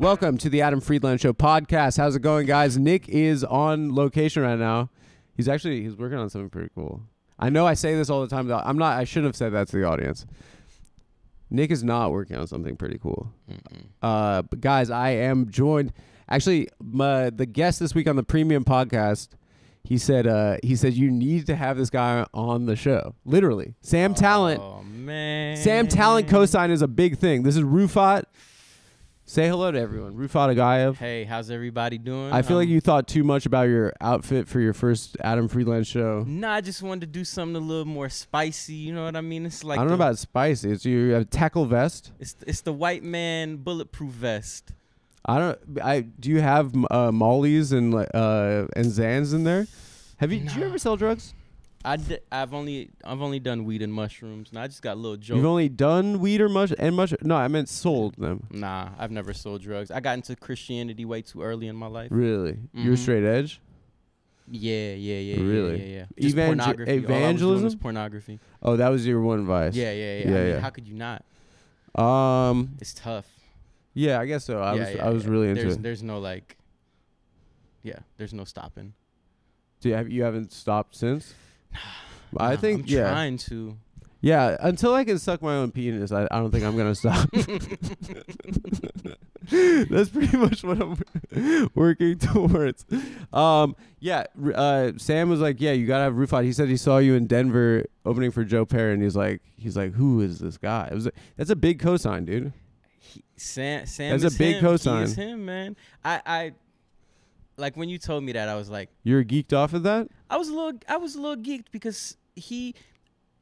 Welcome to the Adam Friedland Show podcast. How's it going, guys? Nick is on location right now. He's actually he's working on something pretty cool. I know I say this all the time. Though I'm not. I shouldn't have said that to the audience. Nick is not working on something pretty cool. Uh, but guys, I am joined. Actually, my, the guest this week on the premium podcast, he said uh, he said you need to have this guy on the show. Literally, Sam Talent. Oh man. Sam Talent cosign is a big thing. This is Rufat. Say hello to everyone. Rufat Agayev. Hey, how's everybody doing? I feel like Um, you thought too much about your outfit for your first Adam Friedland show. Nah, I just wanted to do something a little more spicy. You know what I mean? It's like I don't know about spicy. It's you have a tackle vest. It's it's the white man bulletproof vest. I don't. I do you have uh, mollies and uh, and Zans in there? Have you? Did you ever sell drugs? I d- I've only I've only done weed and mushrooms. And I just got a little joke. You've only done weed or mush and mush? No, I meant sold them. nah, I've never sold drugs. I got into Christianity way too early in my life. Really? You're Mhm. straight edge. Yeah, yeah, yeah, Really? yeah, yeah, yeah. Evangel- pornography. All I was doing evangelism? was pornography. Oh, that was your one vice. Yeah, yeah, yeah. Yeah, I mean, yeah. How could you not? Um. It's tough. Yeah, I guess so. I yeah, was. yeah, I was really into there's, it. There's no like. Yeah, there's no stopping. Do you have you haven't stopped since? I think I'm yeah. trying to. Yeah, until I can suck my own penis, I, I don't think I'm gonna stop. That's pretty much what I'm working towards. Um, yeah, uh, Sam was like, "Yeah, you gotta have Rufat." He said he saw you in Denver opening for Joe Perry, and he's like, "He's like, who is this guy?" It was that's a big cosign, dude. He, Sam, Sam That's a big him. He cosign. is him, man. I, I, like when you told me that, I was like, You're geeked off of that. I was a little, I was a little geeked because he,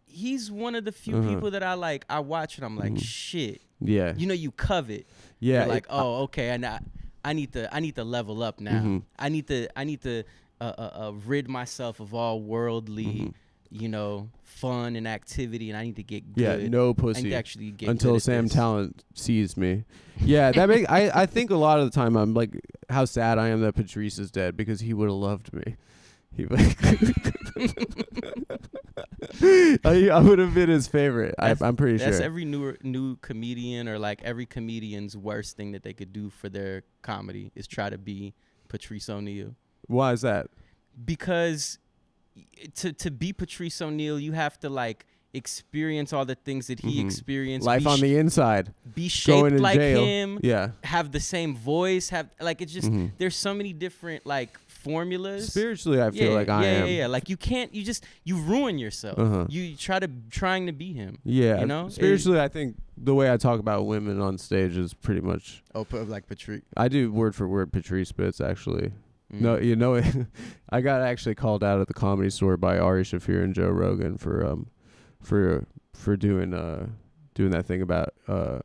he's one of the few Uh-huh. people that I like. I watch and I'm like, Mhm. shit. Yeah, You know, you covet. yeah. You're like, it- oh, okay, and I, I need to, I need to level up now. Mhm. I need to, I need to, uh, uh, uh, rid myself of all worldly, Mhm. You know, fun and activity, and I need to get good. yeah, no pussy actually get until Sam this. Talent sees me. Yeah, that make I I think a lot of the time I'm like how sad I am that Patrice is dead because he would have loved me. He would. I, I would have been his favorite. I, I'm pretty That's sure. That's every new new comedian or like every comedian's worst thing that they could do for their comedy is try to be Patrice O'Neill Why is that? because to to be Patrice O'Neill you have to like experience all the things that he Mhm. experienced Life be, on sh- the inside. be Going shaped like jail. him Yeah. have the same voice have like it's just Mhm. there's so many different like formulas Spiritually, I feel yeah, like I yeah, am. yeah, yeah. Like you can't, you just you ruin yourself. Uh-huh. You try to trying to be him. Yeah, You know, it- spiritually, I think the way I talk about women on stage is pretty much. Oh, like Patrice. I do word for word Patrice bits actually. Mm. No, you know, I got actually called out at the comedy store by Ari Shaffir and Joe Rogan for um for for doing uh doing that thing about uh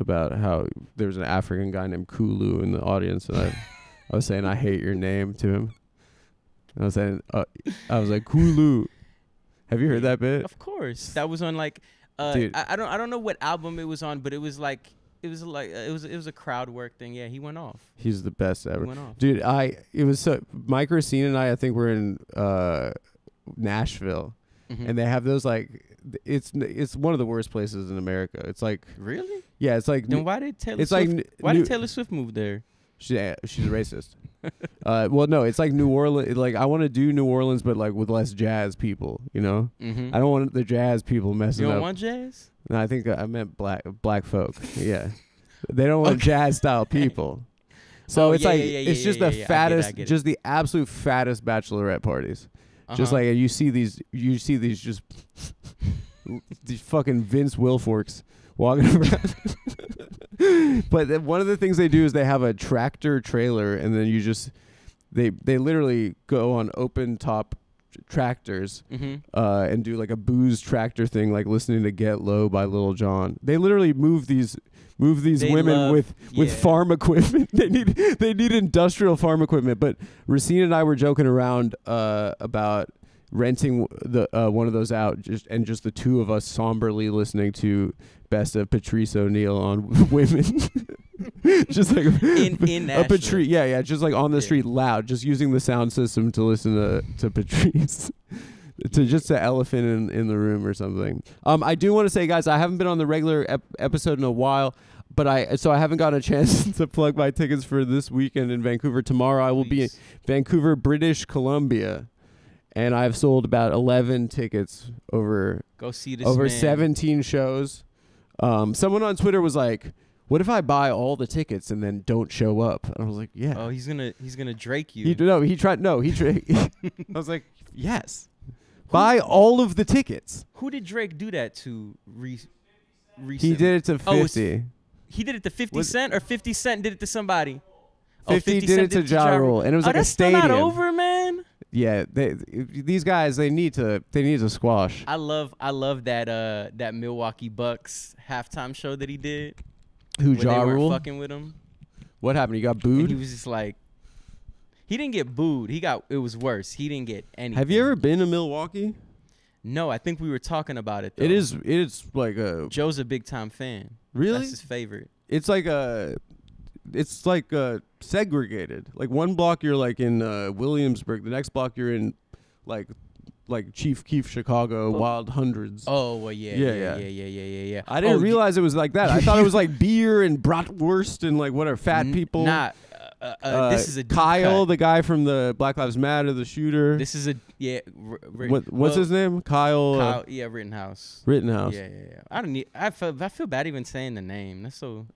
about how there was an African guy named Kulu in the audience and I I was saying I hate your name to him. I was saying uh, I was like Kulu. Have you heard that bit? Of course, that was on like, uh, Dude. I, I don't I don't know what album it was on, but it was like it was like uh, it was it was a crowd work thing. Yeah, he went off. He's the best He ever. went off. Dude, I it was so Mike Recine and I I think we're in uh Nashville Mhm. and they have those like it's it's one of the worst places in America. It's like really? yeah, it's like Then why did Taylor it's like Swift? n- why New- did Taylor Swift move there? She, uh, she's a racist. uh, well, no, it's like New Orleans. Like I want to do New Orleans, but like with less jazz people. You know, Mm-hmm. I don't want the jazz people messing You don't up. want jazz? no, I think I meant black black folk. yeah, they don't want jazz style people. So Oh, it's yeah, like yeah, yeah, it's just the yeah. I get I fattest, it. just the absolute fattest bachelorette parties. Just Uh-huh. like you see these, you see these just these fucking Vince Wilforks walking around. But one of the things they do is they have a tractor trailer, and then you just they they literally go on open top tr- tractors Mhm. uh, and do like a booze tractor thing, like listening to Get Low by Lil Jon. They literally move these move these They women love- with with yeah. farm equipment. they need they need industrial farm equipment. But Recine and I were joking around uh, about renting the uh, one of those out, just and just the two of us somberly listening to best of Patrice O'Neill on women. just like In- in a. Patrice, yeah, yeah, just like on the Yeah. street, loud, just using the sound system to listen to to Patrice. to just the elephant in, in the room or something. Um, I do want to say, guys, I haven't been on the regular ep- episode in a while, but I so I haven't gotten a chance to plug my tickets for this weekend in Vancouver. Tomorrow I will be in Vancouver, British Columbia, and I've sold about eleven tickets over Go see this over man. 17 shows. Um, someone on Twitter was like, "What if I buy all the tickets and then don't show up?" And I was like, "Yeah." Oh, he's gonna he's gonna Drake you. he no, he tried. No, he Drake. I was like, "Yes, buy all of the tickets." Who did Drake do that to? Re- He did it to Oh, 50. He did it to 50 Was- Cent, or 50 Cent did it to somebody. Oh, 50 did Cent it to Ja Rule, and it was oh, like a that's still not over, man. Yeah, they, these guys they need to they need to squash. I love I love that uh that Milwaukee Bucks halftime show that he did. Who Ja Rule? fucking with him. What happened? He got And booed? he was just like, he didn't get booed. He got it was worse. He didn't get any. Have you ever been to Milwaukee? No, I think we were talking about it. Though. It is it's like a Joe's a big time fan. really That's his favorite. it's like a it's like uh segregated like one block you're like in uh williamsburg the next block you're in like like chief keef chicago Oh. wild hundreds Oh well, yeah, Yeah, yeah, yeah. yeah, yeah, yeah, yeah, i didn't Oh, realize it was like that i thought it was like beer and bratwurst and like whatever fat N- people Nah, uh, uh, uh, this is a kyle the guy from the black lives matter the shooter This is a yeah. R- r- what, what's well, his name kyle, uh, Kyle, yeah, Rittenhouse. rittenhouse Yeah, yeah, yeah. I don't need. I feel. I feel bad even saying the name. That's so.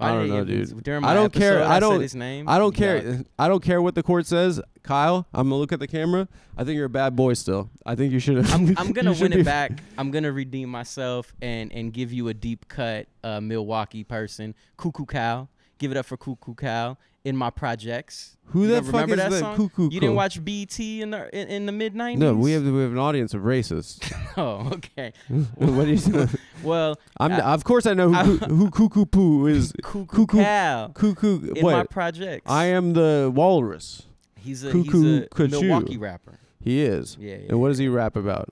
I don't know, dude. During I don't care. episode, I don't- His name. I don't Yuck. care. I don't care what the court says, Kyle. I'm gonna look at the camera. I think you're a bad boy still. I think you should. I'm, I'm gonna win it back. I'm gonna redeem myself and and give you a deep cut uh, Milwaukee person. Coo Coo Cal. Give it up for Coo Coo Cal in my projects. Who You the fuck remember is that the song? cuckoo? You didn't watch BET in the in, in the mid '90s? No, we have we have an audience of racists. Oh, okay. what are you doing? Well, I'm I- of course I know who I- who cuckoo poo is. Cuckoo, Cuckoo- Cow Cuckoo. in my projects. I am the walrus. He's a Cuckoo he's a. Milwaukee rapper. He is. Yeah, yeah. And what does he rap about?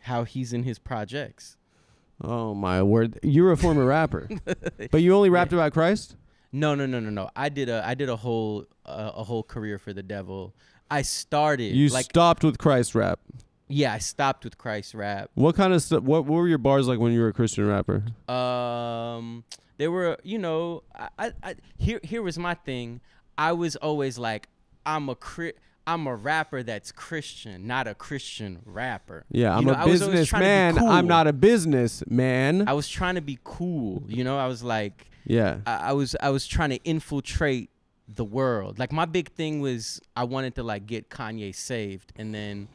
How he's in his projects. Oh my word! You're a former rapper, but you only rapped about Christ. No, no, no, no, no. I did a I did a whole uh, a whole career for the devil. I started You like stopped with Christ rap. yeah, I stopped with Christ rap. What kind of stuff? What, what were your bars like when you were a Christian rapper? Um, they were you know I, I, I here here was my thing. I was always like I'm a cri- I'm a rapper that's Christian, not a Christian rapper. Yeah, I'm You know, a I was always trying to be businessman. I'm not a businessman. I was trying to be cool, you know. I was like, yeah. I, I was I was trying to infiltrate the world. Like my big thing was I wanted to like get Kanye saved, and then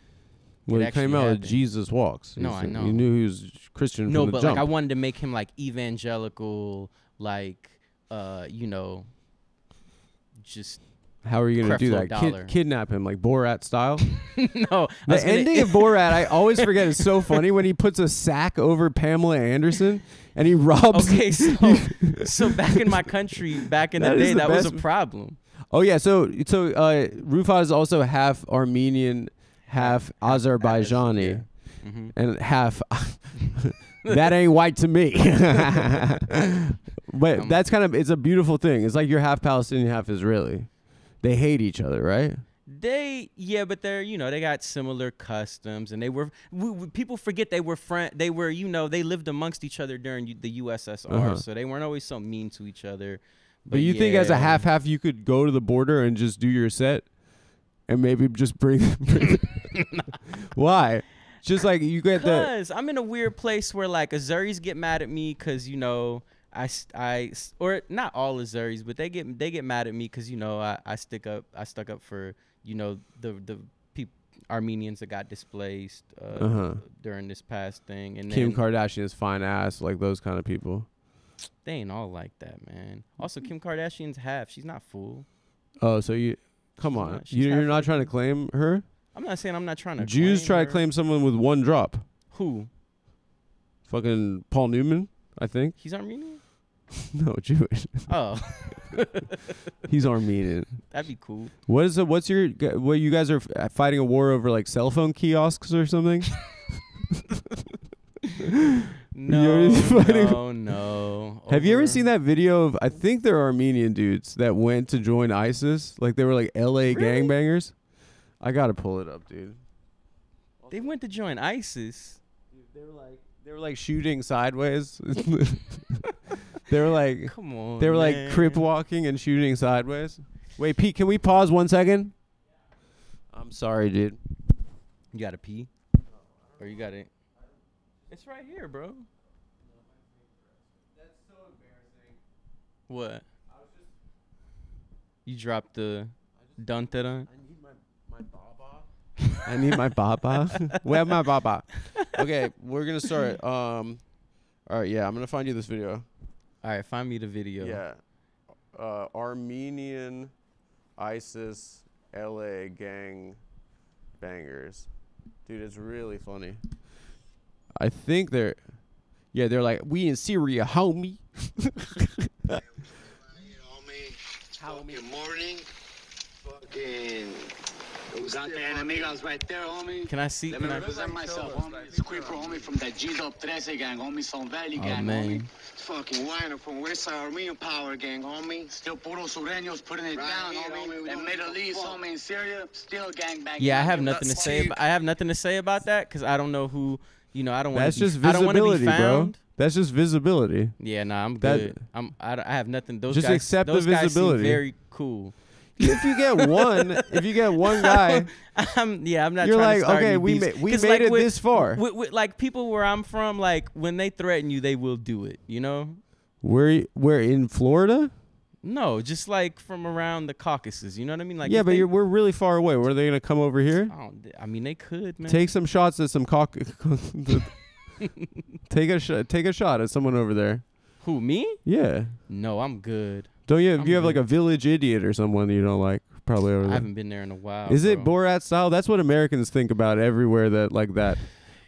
When it it came out, happened. Jesus walks. No, You I know. You knew he was Christian no, from the but jump. like I wanted to make him like evangelical, like uh, you know, just How are you gonna do that? Kid, kidnap him like Borat style. no. The ending of Borat, I always forget. is so funny when he puts a sack over Pamela Anderson and he robs. Okay, so so back in my country, back in the day, the that was a problem. Oh yeah, so so uh, Rufat is also half Armenian, half Azerbaijani, Yeah. hmm and half. that ain't white to me. but that's kind of it's a beautiful thing. It's like you're half Palestinian, half Israeli. They hate each other, right? They yeah, but they're you know they got similar customs and they were we, we- people forget they were friend they were you know they lived amongst each other during the USSR Uh-huh. so they weren't always so mean to each other. But, you think as a half half you could go to the border and just do your set, and maybe just bring. bring Why? Just like you get the. Cause I'm in a weird place where like Azeris get mad at me because you know I I or not all Azeris, but they get they get mad at me because you know I, I stick up I stuck up for you know the the peop- Armenians that got displaced uh, Uh-huh. during this past thing, and Kim Kardashian's fine ass, like those kind of people. they ain't all like that, man. Also, Kim Kardashian's half. She's not full. Oh, so you, come She's on, not- you, you're not trying to claim her. I'm not saying I'm not trying to. Jews try her. to claim someone with one drop. who? Fucking Paul Newman, I think. He's Armenian. No, Jewish. Oh, He's Armenian. that'd be cool. What is it? What's your? What you guys are f- uh, fighting a war over like cell phone kiosks or something? No, already fighting- no, no. Have you ever Over- seen that video of? I think they're Armenian dudes that went to join ISIS. Like they were like L.A. Gangbangers. I gotta pull it up, dude. They went to join ISIS. They were like they were like shooting sideways. They were like Come on. they were like man. crip walking and shooting sideways. Wait, Pete, can we pause one second? I'm sorry, dude. You gotta pee, or you gotta. It's right here, bro. What? You dropped the dun dun. I need my my baba. I need my baba. Where my baba? Okay, we're gonna start. Um, all right, yeah, I'm gonna find you this video. All right, find me the video. Yeah, uh, Armenian ISIS LA gang bangers, dude. It's really funny. I think they're, yeah, they're like we in Syria, homie. homie. Fucking morning. Fucking. Got the enemigos right there, homie. Can I see? Let me Can I, represent myself, homie. It's Creeper, homie, from the G-Dub 13 gang, homie. Son Valley oh gang, man. homie. Fucking Weiner from Westside Armenian Power gang, homie. Still puro sureños putting it Right down, here, homie. homie. We The don't Middle East, homie, in Syria, still gang bang. Yeah, I have nothing to say. About, I have nothing to say about that because I don't know who. You know, I don't want That's to. just I don't be visibility, bro. That's just visibility. Yeah, nah, I'm That- good. I'm. I, don't- I have nothing. Those Just guys. accept the those guys seem very cool. If you get one, if you get one guy, I'm, yeah, I'm not. you're trying like, to start okay, we ma- we made like, it with- this far. With, with, like people where I'm from, like when they threaten you, they will do it. You know? We're we're in Florida. No, just like from around the Caucasus. You know what I mean? Like yeah, but they- you're, we're really far away. Were they gonna come over here? I, don't, I mean, they could, man. Take some shots at some cock. take a shot. Take a shot at someone over there. Who me? Yeah. No, I'm good. Don't you? I'm you have like a village idiot or someone you don't like. Probably over I there. haven't been there in a while. Is it bro. Borat style? That's what Americans think about everywhere that like that.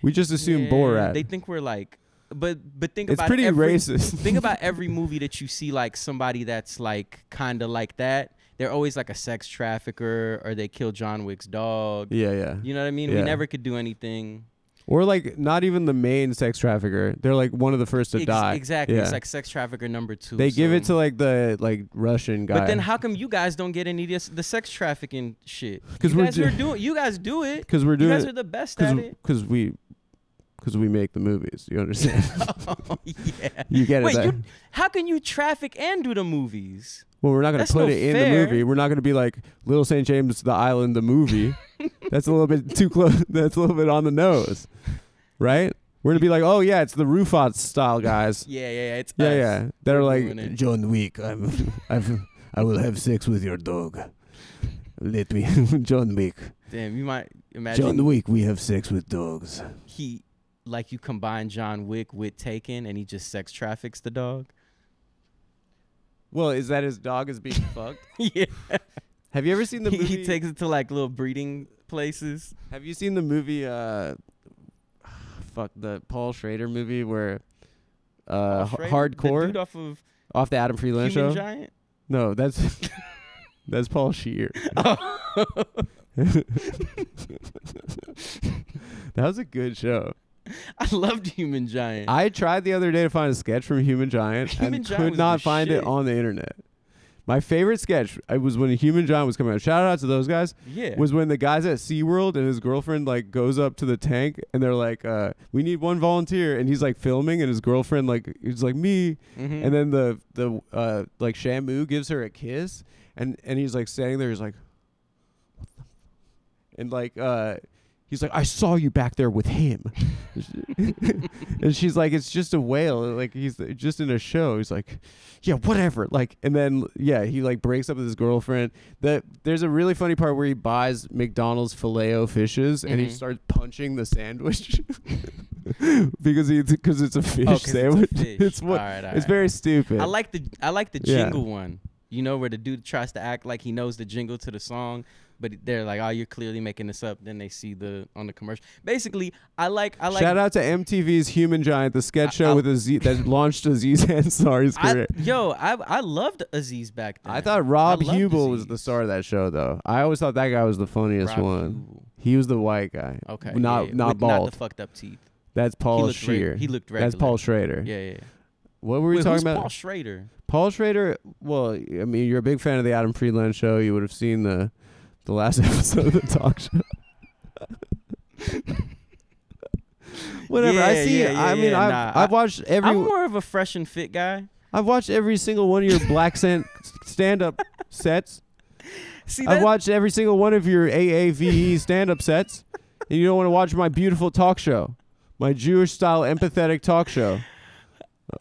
We just assume Yeah, Borat. They think we're like, but but think it's about pretty every, racist. think about every movie that you see like somebody that's like kind of like that. They're always like a sex trafficker or they kill John Wick's dog. yeah, yeah. You know what I mean? Yeah. We never could do anything. Or like not even the main sex trafficker. They're like one of the first to Ex- die. Exactly. Yeah. It's like sex trafficker number two. they give it to like the like Russian guy. But then how come you guys don't get any of this, the sex trafficking shit? Because we're do- doing. You guys do it. because we're doing. You guys it are the best at it. because we because we make the movies. You understand? oh, yeah. you get it. Wait, you, how can you traffic and do the movies? Well, we're not gonna put no it in the movie. We're not gonna be like Little St. James, the Island, the movie. That's a little bit too close. That's a little bit on the nose, right? We're gonna be like, oh yeah, it's the Rufat style guys. Yeah, yeah, yeah. It's Yeah, us. yeah. That are We're like. John Wick. I'm, I've, I will have sex with your dog. Let me, John Wick. Damn, you might imagine John Wick. We have sex with dogs. he like you combine John Wick with Taken and he just sex traffics the dog. Well, is that his dog is being fucked? yeah. Have you ever seen the movie? he takes it to like little breeding places. have you seen the movie? Uh, fuck the Paul Schrader movie where uh, Schrader, the hardcore dude off of off the Adam Friedland show. Giant. No, that's that's Paul Scheer. that was a good show. I loved Human Giant. I tried the other day to find a sketch from Human Giant Human and Giant could not find shit. it on the internet. My favorite sketch it was when Human Giant was coming out. Shout out to those guys. yeah. Was when the guys at SeaWorld and his girlfriend like goes up to the tank and they're like, uh, "We need one volunteer," and he's like filming and his girlfriend like he's like me, Mhm. and then the the uh, like Shamu gives her a kiss and and he's like standing there. He's like, "What the?" f-" And like uh, he's like, "I saw you back there with him," and she's like, "It's just a whale. Like he's just in a show." He's like, "Yeah, whatever." Like, and then yeah, he like breaks up with his girlfriend. That there's a really funny part where he buys McDonald's filet o fishes and he Mhm. starts punching the sandwich. because he because it's a fish Oh, 'cause it's sandwich. fish. It's what All right, all it's right. very stupid. I like the I like the Yeah. jingle one. You know where the dude tries to act like he knows the jingle to the song, but they're like, "Oh, you're clearly making this up." Then they see the on the commercial. Basically, I like I like Shout out to MTV's Human Giant, the sketch I- show I- with Aziz that launched Aziz Ansari's I, career. yo, I I loved Aziz back then. I thought Rob I Huebel was the star of that show, though. I always thought that guy was the funniest Rob one. Huebel. He was the white guy. Okay, not yeah, not With bald. Not the fucked up teeth. That's Paul Scheer. he looked regular. That's Paul Schrader. Yeah, yeah. What were we Wait, talking about? Paul Schrader. Paul Schrader. Well, I mean, you're a big fan of the Adam Friedland show. You would have seen the the last episode of the talk show. Whatever. I see. yeah, yeah, I mean, yeah, I've, nah, I've watched every. I'm more of a fresh and fit guy. I've watched every single one of your black san- stand-up sets. See I've watched every single one of your AAVE stand-up sets, and you don't want to watch my beautiful talk show, my Jewish-style empathetic talk show.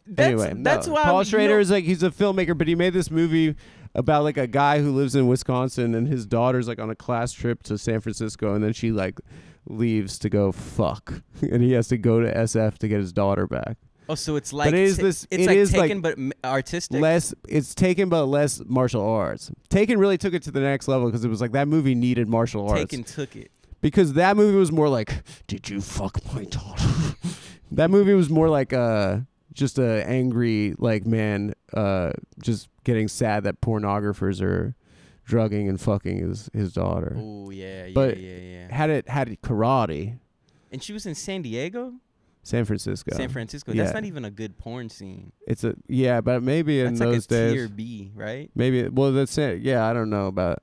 That's- anyway, that's no. why Paul Schrader is like he's a filmmaker, but he made this movie about like a guy who lives in Wisconsin and his daughter's like on a class trip to San Francisco, and then she like leaves to go fuck, and he has to go to SF to get his daughter back. Oh, so it's like it is this- It's it like is like but artistic. Less, it's taken, but less martial arts. Taken really took it to the next level because it was like that movie needed martial arts. Taken took it. because that movie was more like, "Did you fuck my daughter?" that movie was more like uh, just a angry like man, uh, just getting sad that pornographers are drugging and fucking his his daughter. Oh yeah, yeah, But- yeah, yeah. Had it had it karate, And she was in San Diego, San Francisco. San Francisco. Yeah. That's not even a good porn scene. it's a yeah, but maybe in That's those like a days, tier B, right? maybe well that's it. Yeah, I don't know about.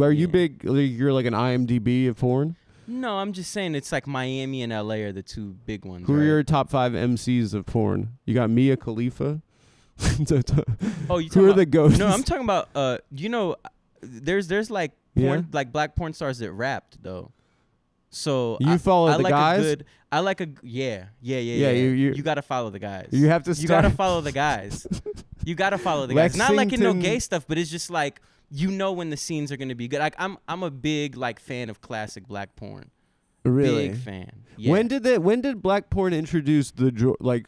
Are you Yeah. big? You're like an IMDb of porn. No, I'm just saying it's like Miami and LA are the two big ones. Who are right? your top five MCs of porn? You got Mia Khalifa. Oh, you Who are the ghosts? No, I'm talking about. Uh, you know, there's there's like porn Yeah? like black porn stars that rapped though. So You I, follow I the like guys? A good, I like a yeah yeah yeah Yeah, yeah. you- you- you gotta follow the guys. You have to You gotta follow the guys. you gotta follow the guys. Not like in no gay stuff, but it's just like you know when the scenes are gonna be good. Like I'm I'm a big like fan of classic black porn. really? Big fan. Yeah. When did that? When did black porn introduce the like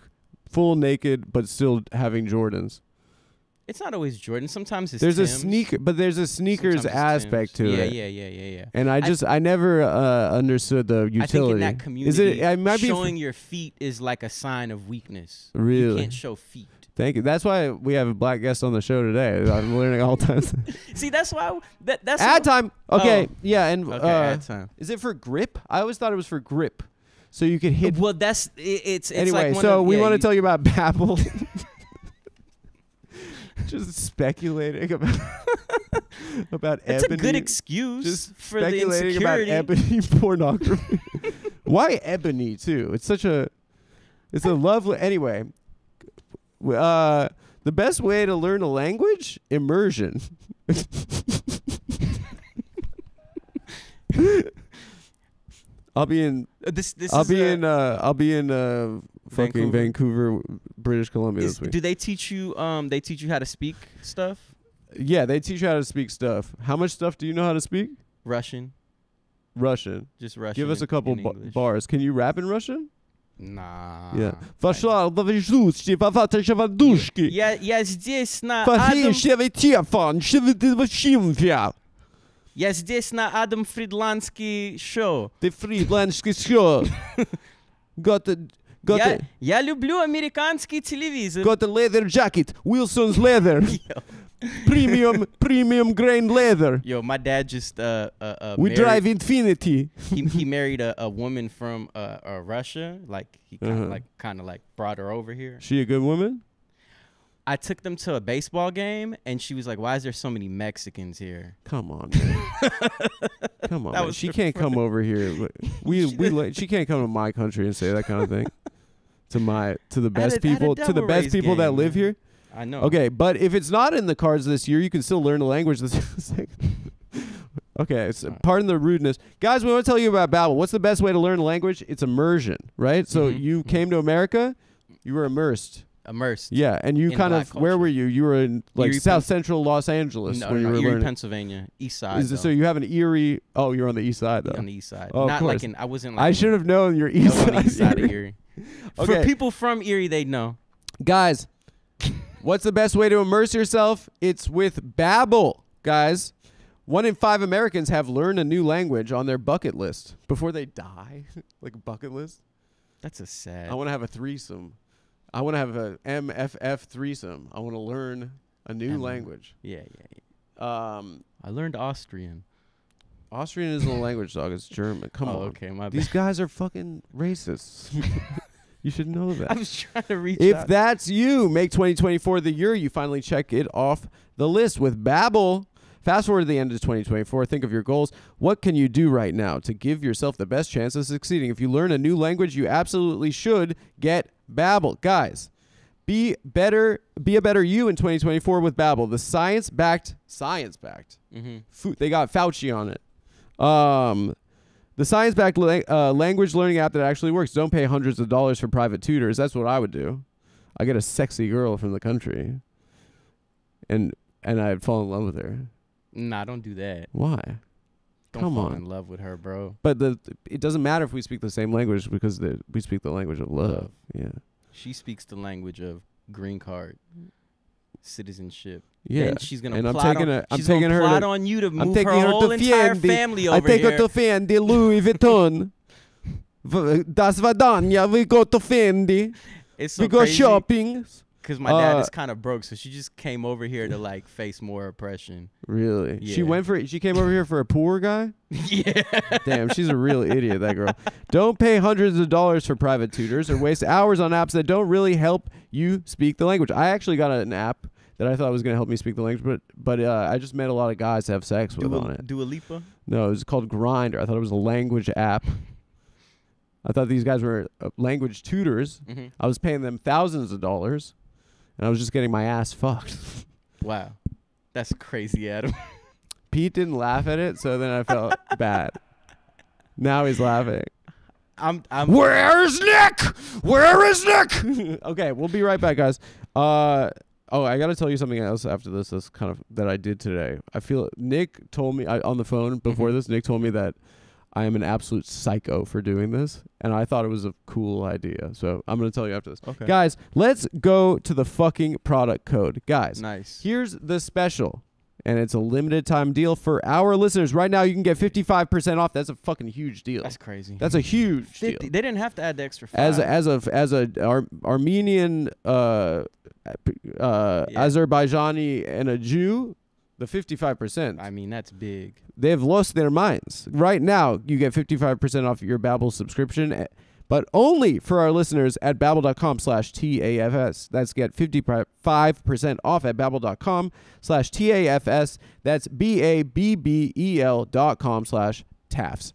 full naked but still having Jordans? it's not always Jordan. Sometimes it's There's a sneaker, but there's a sneakers aspect Tim's. to yeah, it. Yeah, yeah, yeah, yeah. yeah. And I I- just I never uh, understood the utility. I think in that community, Is it? It might be. showing your feet is like a sign of weakness. Really, you can't show feet. Thank you. That's why we have a black guest on the show today. I'm learning all times. See, that's why that that's ad what- time. Okay. Oh. Yeah. And Okay, uh, ad time. is it for grip? I always thought it was for grip, so you could hit. Well, that's it, it's, it's anyway, like one so of, we yeah, want to tell you about Babbel. Just speculating about about It's ebony. a good excuse just for the speculating about insecurity. ebony pornography. Why ebony too? It's such a it's a lovely anyway. Uh the best way to learn a language? Immersion. I'll be in Uh, this this I'll is be a- in uh I'll be in uh fucking Vancouver? Vancouver, British Columbia is- this week. do they teach you um they teach you how to speak stuff yeah, they teach you how to speak stuff. How much stuff do you know how to speak? Russian Russian. just Russian Give us a couple ba- bars. Can you rap in Russian? На. Я вошла в режущие поватрачего душки. Я, я здесь на Пошли, Адам... телефон, что ты вообще взял? Я здесь на Адам Фридландский шоу. Ты Фридландский шоу. Got a, got я, a... я люблю американский телевизор. Got a leather jacket, Wilson's leather. Premium, premium grain leather. Yo, my dad just uh uh, uh We married, drive Infiniti. he he married a, a woman from uh, uh Russia. Like he kind of Uh-huh. like kind of like brought her over here. She a good woman? I took them to a baseball game, and she was like, "Why is there so many Mexicans here?" Come on, man. come on, man. She can't come over here. We we like, she can't come to my country and say that kind of thing. to my to the best a- I had a people to the best people that live man. here. I know. Okay, but if it's not in the cards this year, you can still learn the language this Okay, so Alright. pardon the rudeness. Guys, we want to tell you about Babbel. What's the best way to learn a language? It's immersion, right? So Mhm, you mhm. came to America, you were immersed. Immersed. Yeah, and you kind of where were you? You were in like Erie, South Pen- Central Los Angeles No, when no, you were Erie. Pennsylvania, East side. It, so you have an Erie? Oh, you're on the east side though. on the east side. Oh, Not like in. I wasn't. Like I should have known your east was on the side. east side of Erie. Erie. Okay. For people from Erie, they know. Guys, what's the best way to immerse yourself? It's with Babbel, guys. One in five Americans have learned a new language on their bucket list before they die. like a bucket list. That's a sad. I want to have a threesome. I want to have a MFF threesome. I want to learn a new M- language. yeah, yeah, yeah. Um, I learned Austrian. Austrian isn't a language, dog. It's German. Come oh, on. okay, my bad. These guys are fucking racists. you should know that. I was trying to reach If out. that's you, make 2024 the year you finally check it off the list with Babbel. Fast forward to the end of 2024, think of your goals. What can you do right now to give yourself the best chance of succeeding? If you learn a new language, you absolutely should get Babbel. Guys, Be better, be a better you in 2024 with Babbel, the science-backed, science-backed. Mm-hmm. Fu- they got Fauci on it. Um, the science-backed la- uh, language learning app that actually works. Don't pay hundreds of dollars for private tutors. That's what I would do. I get a sexy girl from the country, and and I'd fall in love with her. Nah, don't do that. Why? Don't Come fall on. in love with her, bro. But the it doesn't matter if we speak the same language because the, we speak the language of love. Love. Yeah. She speaks the language of green card, citizenship. Yeah. Then she's gonna And I'm taking on, a- I'm taking her plot to- on you to move I'm taking her her whole to entire Fendi. family I over take here. her to Fendi, Louis Vuitton. Das Vadanya, we go to Fendi. it's so we go shopping. because my dad Uh, is kind of broke, so she just came over here to like face more oppression. Really? Yeah. She went for she came over here for a poor guy? yeah. Damn, she's a real idiot, that girl. Don't pay hundreds of dollars for private tutors or waste hours on apps that don't really help you speak the language. I actually got an app that I thought was going to help me speak the language, but but uh, I just met a lot of guys to have sex with on it. Dua Lipa. No, it was called Grindr. I thought it was a language app. I thought these guys were uh, language tutors. hmm I was paying them thousands of dollars, and I was just getting my ass fucked. Wow, that's crazy, Adam. Pete didn't laugh at it, so then I felt bad. Now he's laughing. I'm. I'm. Where's Nick? Where is Nick? okay, we'll be right back, guys. Uh oh, I gotta tell you something else after this. That's kind of that I did today. I feel Nick told me I, on the phone before Mhm. this. Nick told me that I am an absolute psycho for doing this, and I thought it was a cool idea. So I'm gonna tell you after this, Okay. guys. Let's go to the fucking product code, guys. Nice. Here's the special, and it's a limited time deal for our listeners. Right now, you can get 55% off. That's a fucking huge deal. That's crazy. That's a huge 50. deal. They didn't have to add the extra five. As a, as a as a Ar- Armenian, uh, uh, Yeah. Azerbaijani, and a Jew, the 55%. I mean, that's big. they've lost their minds. Right now, you get 55% off your Babbel subscription, eh, but only for our listeners at babbel.com slash TAFS. That's get 55% off at babbel.com slash TAFS. That's B-A-B-B-E-L dot com slash TAFS.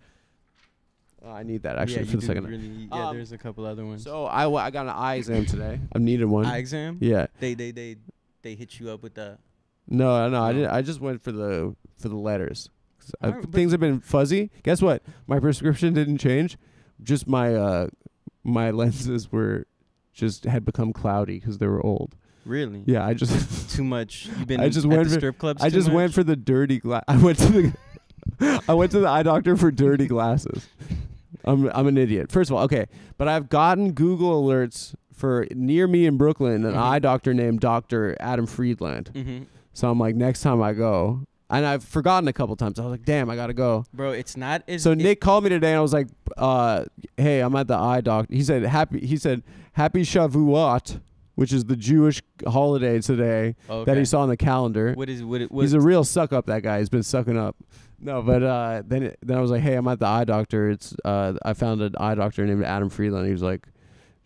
Oh, I need that actually yeah, for the second. Really, yeah, Um, there's a couple other ones. So I, I got an eye exam today. I needed one. eye exam. yeah. They they they they hit you up with the. No, no, I didn't. I just went for the for the letters. I- things have been fuzzy. Guess what? My prescription didn't change. Just my uh my lenses were just had become cloudy because they were old. Really? Yeah, I just Too much. You've been. I just went the for- strip clubs. I just went for the dirty glass. I went to the I went to the eye doctor for dirty glasses. I'm I'm an idiot. First of all, okay, but I've gotten Google alerts for near me in Brooklyn an Mhm. eye doctor named Doctor Adam Friedland. Mhm. So I'm like, next time I go, and I've forgotten a couple times. I was like, damn, I gotta go. Bro, it's not as. So Nick called me today, and I was like, uh, hey, I'm at the eye doctor. He said happy. He said happy Shavuot, which is the Jewish holiday today okay. that he saw on the calendar. What is what? it- What, He's a real suck up. That guy. He's been sucking up. No, but uh, then it, then I was like, hey, I'm at the eye doctor. It's uh, I found an eye doctor named Adam Friedland. He was like,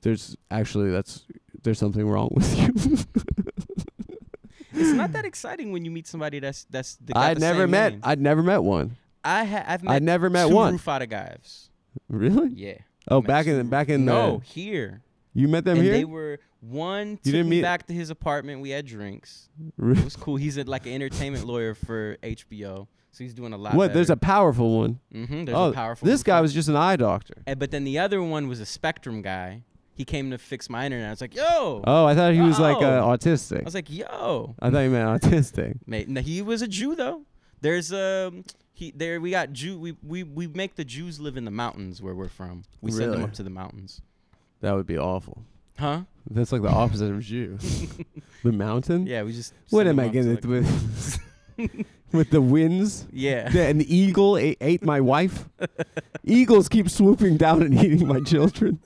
there's actually that's there's something wrong with you. it's not that exciting when you meet somebody that's that's. that the never met. name. I'd never met one. I ha- I've met. I'd never met two one. Rufata guys. Really? Yeah. Oh, Met back in back in no the here. you met them and here. they were one took didn't me meet- back to his apartment. We had drinks. Re- It was cool. He's a, like an entertainment lawyer for HBO, so he's doing a lot. what? There's a powerful one. mm-hmm, there's oh, a powerful. this guy was just an eye doctor. And, but then the other one was a Spectrum guy. He came to fix my internet. I was like, yo. Oh, I thought he was like uh, autistic. I was like, yo. I thought he meant autistic. Mate, no, he was a Jew though. There's um he there we got Jew we we we make the Jews live in the mountains where we're from. We send them up to the mountains. That would be awful. Huh? That's like the opposite of Jew. the mountain. Yeah, we just What am I getting like- with? with the winds. Yeah. The- An eagle ate, ate my wife. Eagles keep swooping down and eating my children.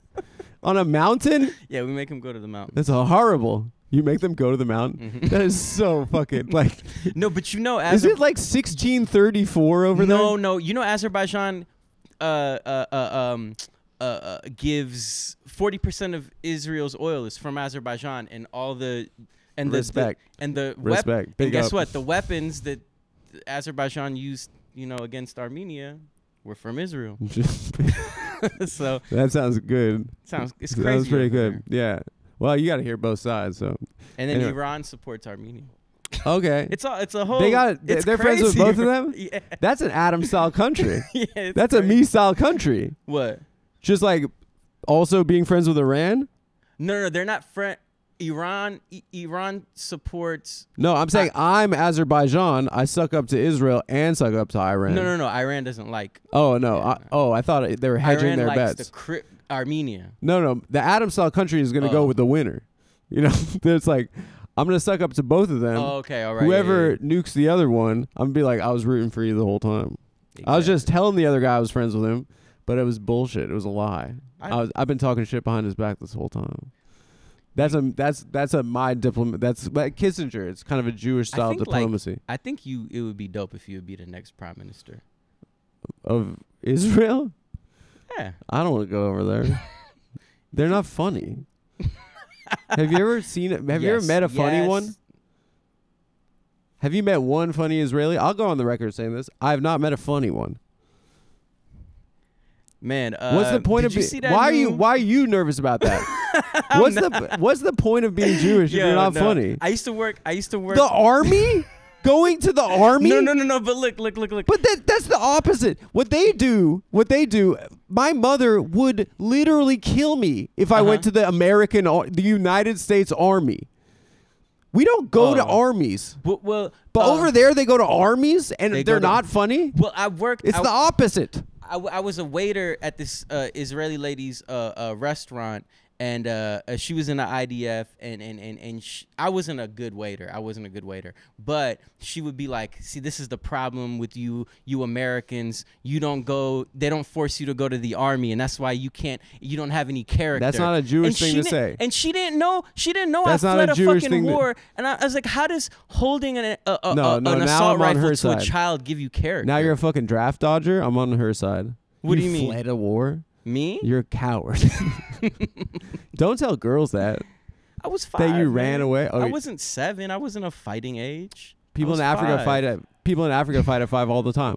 On a mountain? yeah, we make him go to the mountain. That's a horrible. You make them go to the mountain. Mhm. That is so fucking like. no, but you know Is it like 1634 over no, there? no. No. You know Azerbaijan uh uh, uh um uh, uh gives 40% of Israel's oil is from Azerbaijan and all the and the- Respect. the, and the Respect. and guess up. what? The weapons that Azerbaijan used, you know, against Armenia were from Israel. so that sounds good. sounds it's crazy. was pretty good. Yeah. Well, you got to hear both sides. So And then Anyway. Iran supports Armenia. okay, It's all. It's a whole. They got- it's they're friends with both of them? Yeah. that's an Adam style country. yeah That's a me style country. What? Just like also being friends with Iran. No, no, no, they're not friend. Iran. I- Iran supports. No, I'm saying I'm Azerbaijan. I suck up to Israel and suck up to Iran. No, no, no. Iran doesn't like. Oh no. I, oh, I thought they were hedging Iran their likes bets. the Armenia. No, no. The Adam style country is going to go Oh. with the winner. You know, it's like I'm going to suck up to both of them. oh, okay, all right. yeah, Whoever yeah, nukes the other one, I'm gonna be like, I was rooting for you the whole time. yeah. I was just telling the other guy I was friends with him, but it was bullshit. It was a lie. I, I- was, I've been talking shit behind his back this whole time. That's a that's that's a my diplomat. That's like Kissinger. It's kind of a Jewish I style like, diplomacy I think you. It would be dope if you would be the next prime minister. of Israel. Yeah. I don't want to go over there. They're not funny. have you ever seen? Have you ever met a funny yes. one? Have you met one funny Israeli? I'll go on the record saying this. I have not met a funny one. Man, uh, What's the point did of you being? see that Why are you? Why are you nervous about that? what's the What's the point of being Jewish if you're not no. funny? I used to work. I used to work. The army, going to the army. no, no, no, no. But look, look, look, look. But that that's the opposite. What they do, what they do. My mother would literally kill me if I went Uh-huh. to the American, the United States Army. We don't go to Oh. armies, well, well, but uh, over there they go to armies and They they're to- not funny. Well, I worked. It's I, the opposite. I, I was a waiter at this uh, Israeli lady's uh, uh, restaurant, and uh, uh, she was in the IDF, and and and and sh- I wasn't a good waiter. I wasn't a good waiter, but she would be like, "See, this is the problem with you, you Americans. You don't go. They don't force you to go to the army, and that's why you can't. You don't have any character." That's not a Jewish And thing she to didn't- say. And she didn't know. She didn't know That's I not fled a a, Jewish fucking thing to- war. and I, I was like, "How does holding an, a, a, No, a- no, an now assault I'm on rifle her to a side. child give you character?" Now you're a fucking draft dodger. I'm on her side. What do you mean? Fled a war. Me. You're a coward. Don't tell girls that. I was five. That you man. ran away? Oh, I wasn't seven. I wasn't a fighting age. People in Africa five. fight at people in Africa fight at five all the time.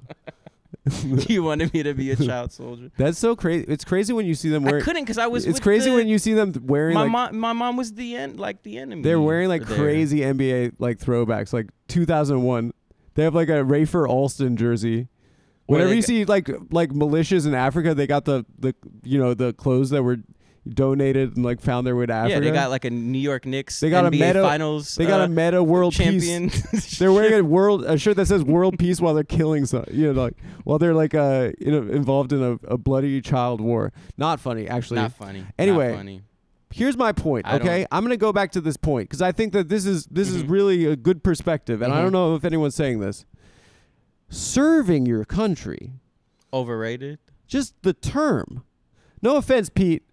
you wanted me to be a child soldier. That's so crazy. It's crazy when you see them I wearing. couldn't because I was. It's crazy the- when you see them wearing My like mom. My mom was the end. Like the enemy. they're wearing like there. crazy NBA like throwbacks, like 2001. They have like a Rafer Alston jersey. Whenever you see like like militias in Africa, they got the the you know the clothes that were donated and like found their way to Africa. Yeah, they got like a New York Knicks. They got a Metta- Finals. they got uh, a Metta world champion. peace. They're wearing a world a shirt that says world peace while they're killing some you know like while they're like uh you know involved in a, a bloody child war. Not funny actually. Not funny. Not Anyway, funny. Here's my point, okay? I'm going to go back to this point cuz I think that this is this is Mhm. really a good perspective and I Mhm. don't know if anyone's saying this. Serving your country, overrated. just the term. No offense, Pete.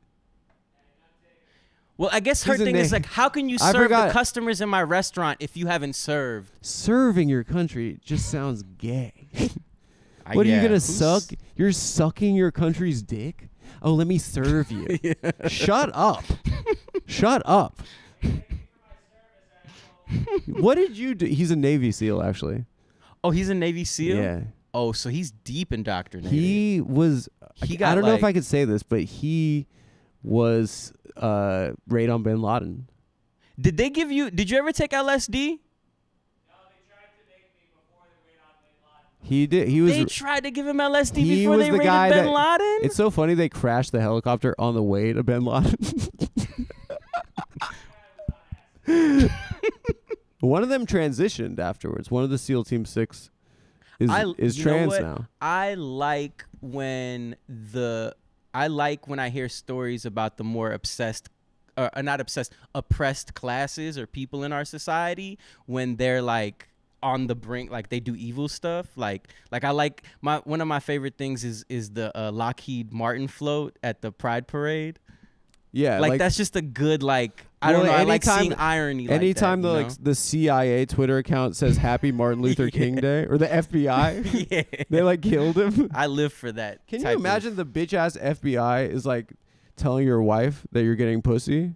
Well, I guess her thing is like, how can you serve the customers in my restaurant if you haven't served? Serving your country just sounds gay. I- What are you yeah, gonna who's- suck? You're sucking your country's dick? Oh, let me serve you. Shut up. Shut up. what did you do? He's a Navy SEAL, actually. Oh, he's a Navy SEAL. Yeah. Oh, so he's deep indoctrinated. He was. He got I got, don't know if I could say this, but he was uh, raid on Bin Laden. Did they give you? Did you ever take LSD? No, they tried to date me before they raid on bin Laden. He did. He was. they tried to give him LSD before was they the raided guy Bin that- Laden. It's so funny they crashed the helicopter on the way to Bin Laden. One of them transitioned afterwards. One of the SEAL Team Six is I- is trans now. I like when the I like when I hear stories about the more obsessed uh, uh, not obsessed oppressed classes or people in our society when they're like on the brink like they do evil stuff like like I like my one of my favorite things is is the uh, Lockheed Martin float at the Pride Parade Yeah, like, like, that's just a good like I don't know I like anytime- seeing irony like anytime that, the you like the CIA Twitter account says Happy Martin Luther King Day or the FBI, yeah they like killed him. I live for that Can you type of- imagine the bitch ass FBI is like telling your wife that you're getting pussy?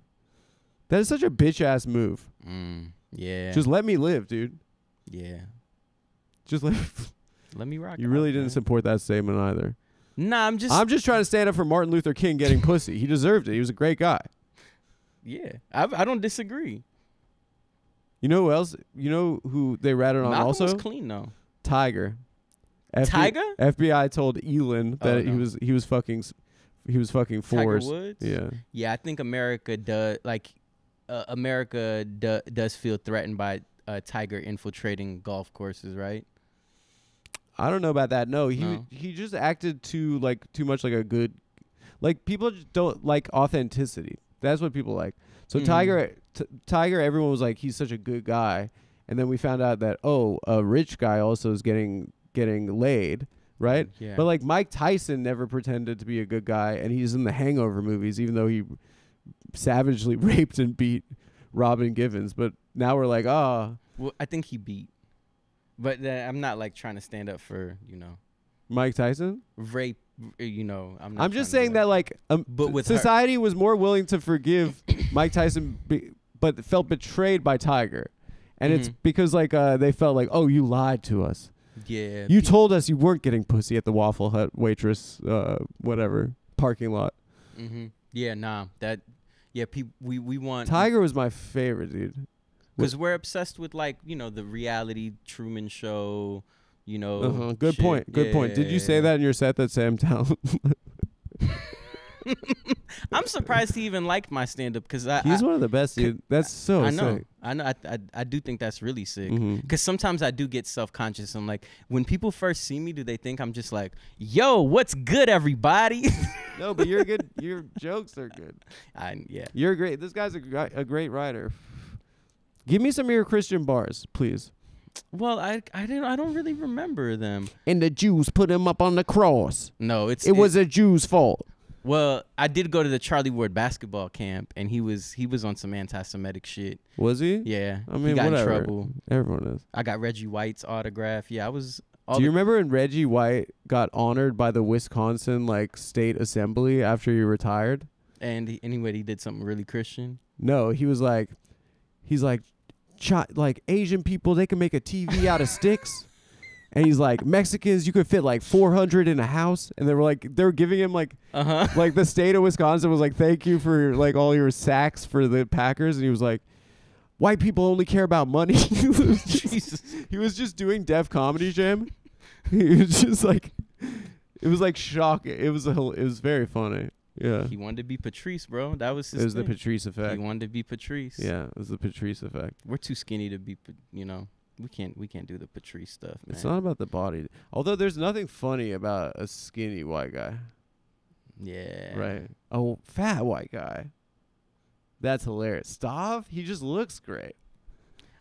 That is such a bitch ass move. Mm, yeah Just let me live, dude. yeah Just let. Let me rock. You out, really didn't man. support that statement either. Nah, I'm just. I'm just trying to stand up for Martin Luther King getting pussy. He deserved it. He was a great guy. Yeah, I I don't disagree. You know who else? You know who they ratted on Malcolm also? was clean though. Tiger. Tiger? FBI told Elin Oh, that he no. was he was fucking s- he was fucking Tiger. Woods. Yeah. Yeah, I think America does like uh, America do, does feel threatened by uh, Tiger infiltrating golf courses, right? I don't know about that. No, he No. he just acted too like too much like a good like people just don't like authenticity. That's what people like. So Mhm. Tiger t- Tiger everyone was like he's such a good guy. And then we found out that oh, a rich guy also is getting getting laid, right? Yeah. But like Mike Tyson never pretended to be a good guy and he's in the Hangover movies even though he savagely raped and beat Robin Givens, but now we're like, "Oh, well, I think he beat, but uh, I'm not like trying to stand up for you know Mike Tyson?" rape. uh, You know, I'm. Not I'm just saying that like um, But with her- society was more willing to forgive Mike Tyson, be, but felt betrayed by Tiger, and it's Mhm. because like uh, they felt like, oh, you lied to us. Yeah. You pe- told us you weren't getting pussy at the Waffle Hut waitress, uh, whatever parking lot. Mm -hmm. Yeah. Nah. That. Yeah. People. We we want Tiger was my favorite dude. because we're obsessed with like you know the reality Truman Show. You know. Uh-huh. Good shit. point. Good point. Did you say that in your set that Sam Tallent? I'm surprised he even liked my stand up because I. He's I, one of the best, dude. That's so I know. sick. I know. I, I I do think that's really sick. Because sometimes I do get self conscious. I'm like, when people first see me, do they think I'm just like, yo, what's good, everybody? No, but you're good. Your jokes are good. I, yeah. You're great. This guy's a, a great writer. Give me some of your Christian bars, please. Well, I I didn't I don't really remember them. And the Jews put him up on the cross. No, it's It was a Jew's fault. well, I did go to the Charlie Ward basketball camp, and he was he was on some anti-Semitic shit. Was he? Yeah, I he mean, got whatever. in trouble. Everyone is. I got Reggie White's autograph. Yeah, I was. All Do you remember when Reggie White got honored by the Wisconsin like state assembly after he retired? and he, anyway, he did something really Christian. No, he was like, he's like, chi- like Asian people they can make a TV out of sticks, and he's like Mexicans you could fit like 400 in a house, and they were like they were giving him like Uh huh. like the state of Wisconsin was like thank you for like all your sacks for the Packers, and he was like. White people only care about money. he, was just, Jesus. he was just doing Def Comedy Jam. He was just like, it was like shocking. It was a, it was very funny. Yeah, He wanted to be Patrice, bro. That was his it was the Patrice effect. He wanted to be Patrice. Yeah, it was the Patrice effect. We're too skinny to be, you know. We can't we can't do the Patrice stuff, man. It's not about the body. Although there's nothing funny about a skinny white guy, yeah. right? A fat white guy. That's hilarious. Stav, he just looks great.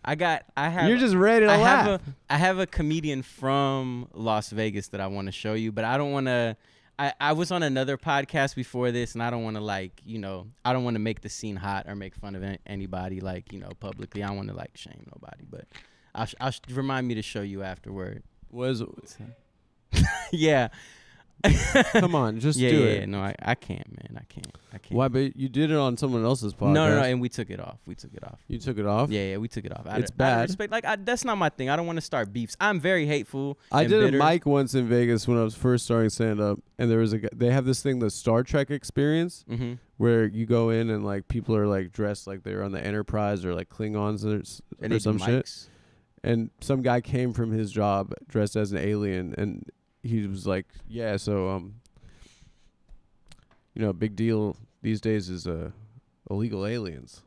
I got I have You're just ready to I laugh. have a I have a comedian from Las Vegas that I want to show you, but I don't want to. I, I was on another podcast before this, and I don't want to like you know I don't want to make the scene hot or make fun of an- anybody like you know publicly. I want to like shame nobody, but I'll, sh- I'll sh- remind me to show you afterward. Was yeah. come on, just yeah, do yeah, it. yeah. No, I, I can't, man. I can't. I can't. Why? But you did it on someone else's podcast. No, no, no. And we took it off. We took it off. You took it off. Yeah, yeah, we took it off. Out It's of- out of bad. respect, like I, that's not my thing. I don't want to start beefs. I'm very hateful. I did bitter. a mic once in Vegas when I was first starting stand up, and there was a. They have this thing, the Star Trek experience, Mm-hmm. where you go in and like people are like dressed like they're on the Enterprise or like Klingons or, or some shit. And some guy came from his job dressed as an alien, and he was like, "Yeah, so um, you know, big deal these days is uh, illegal aliens.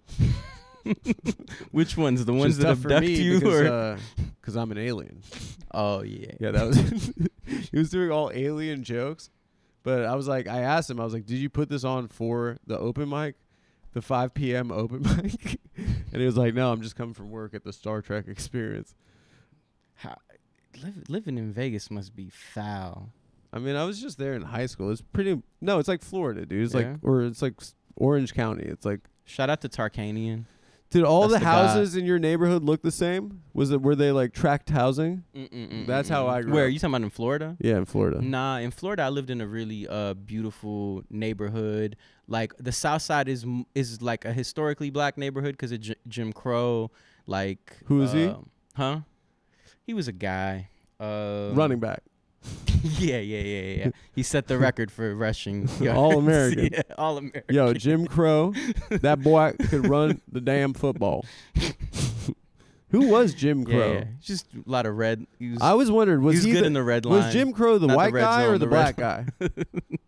Which ones? The ones that abduct me you, because, or uh, I'm an alien." oh yeah, Yeah, that was. he was doing all alien jokes, but I was like, I asked him, I was like, "Did you put this on for the open mic, the 5 p.m. open mic?" and he was like, "No, I'm just coming from work at the Star Trek experience." How, live, living in Vegas must be foul. I mean, I was just there in high school. It's pretty. No, it's like Florida, dude. It's Yeah? like, or it's like Orange County. It's like, Shout out to Tarkanian. did all That's the houses in your neighborhood look the same? Was it were they like tract housing? That's how I grew Where up. you talking about in Florida? Yeah, in Florida. Nah, in Florida, I lived in a really uh beautiful neighborhood. Like the South Side is is like a historically black neighborhood because of J- Jim Crow. Like Who is he? um, Huh? He was a guy. Uh, Running back. yeah, yeah, yeah, yeah. He set the record for rushing yards. All-American. yeah, all American. Yo, Jim Crow, that boy could run the damn football. Who was Jim Crow? yeah. Just a lot of red. He was, I was wondering, was he was he good the- in the red line. was Jim Crow the Not white red guy or the, the black guy?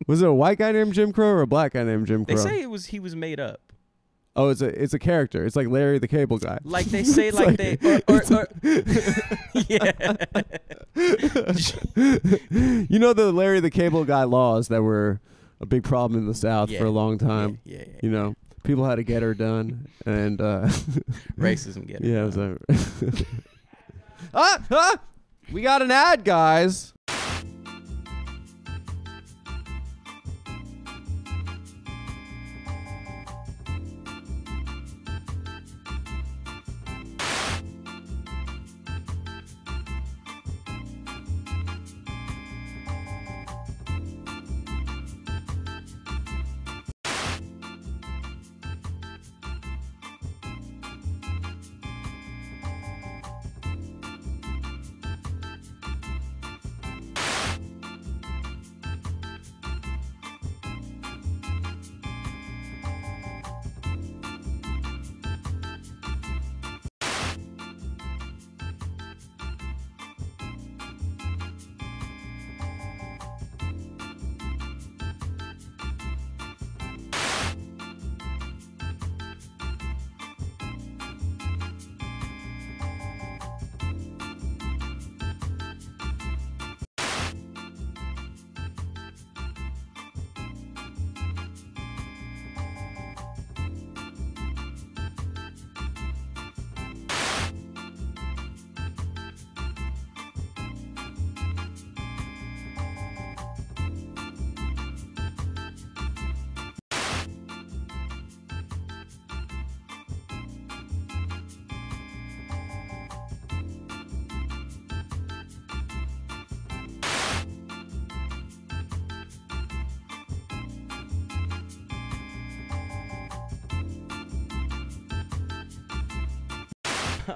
was it a white guy named Jim Crow or a black guy named Jim Crow? They say it was he was made up. Oh, it's a it's a character. It's like Larry the Cable Guy. Like they say, like, like- they or, or, or yeah. you know the Larry the Cable Guy laws that were a big problem in the South for a long time. yeah, yeah, yeah. You know, people had to get her done, and uh, Racism get it. yeah, it was ah, ah! We got an ad, guys.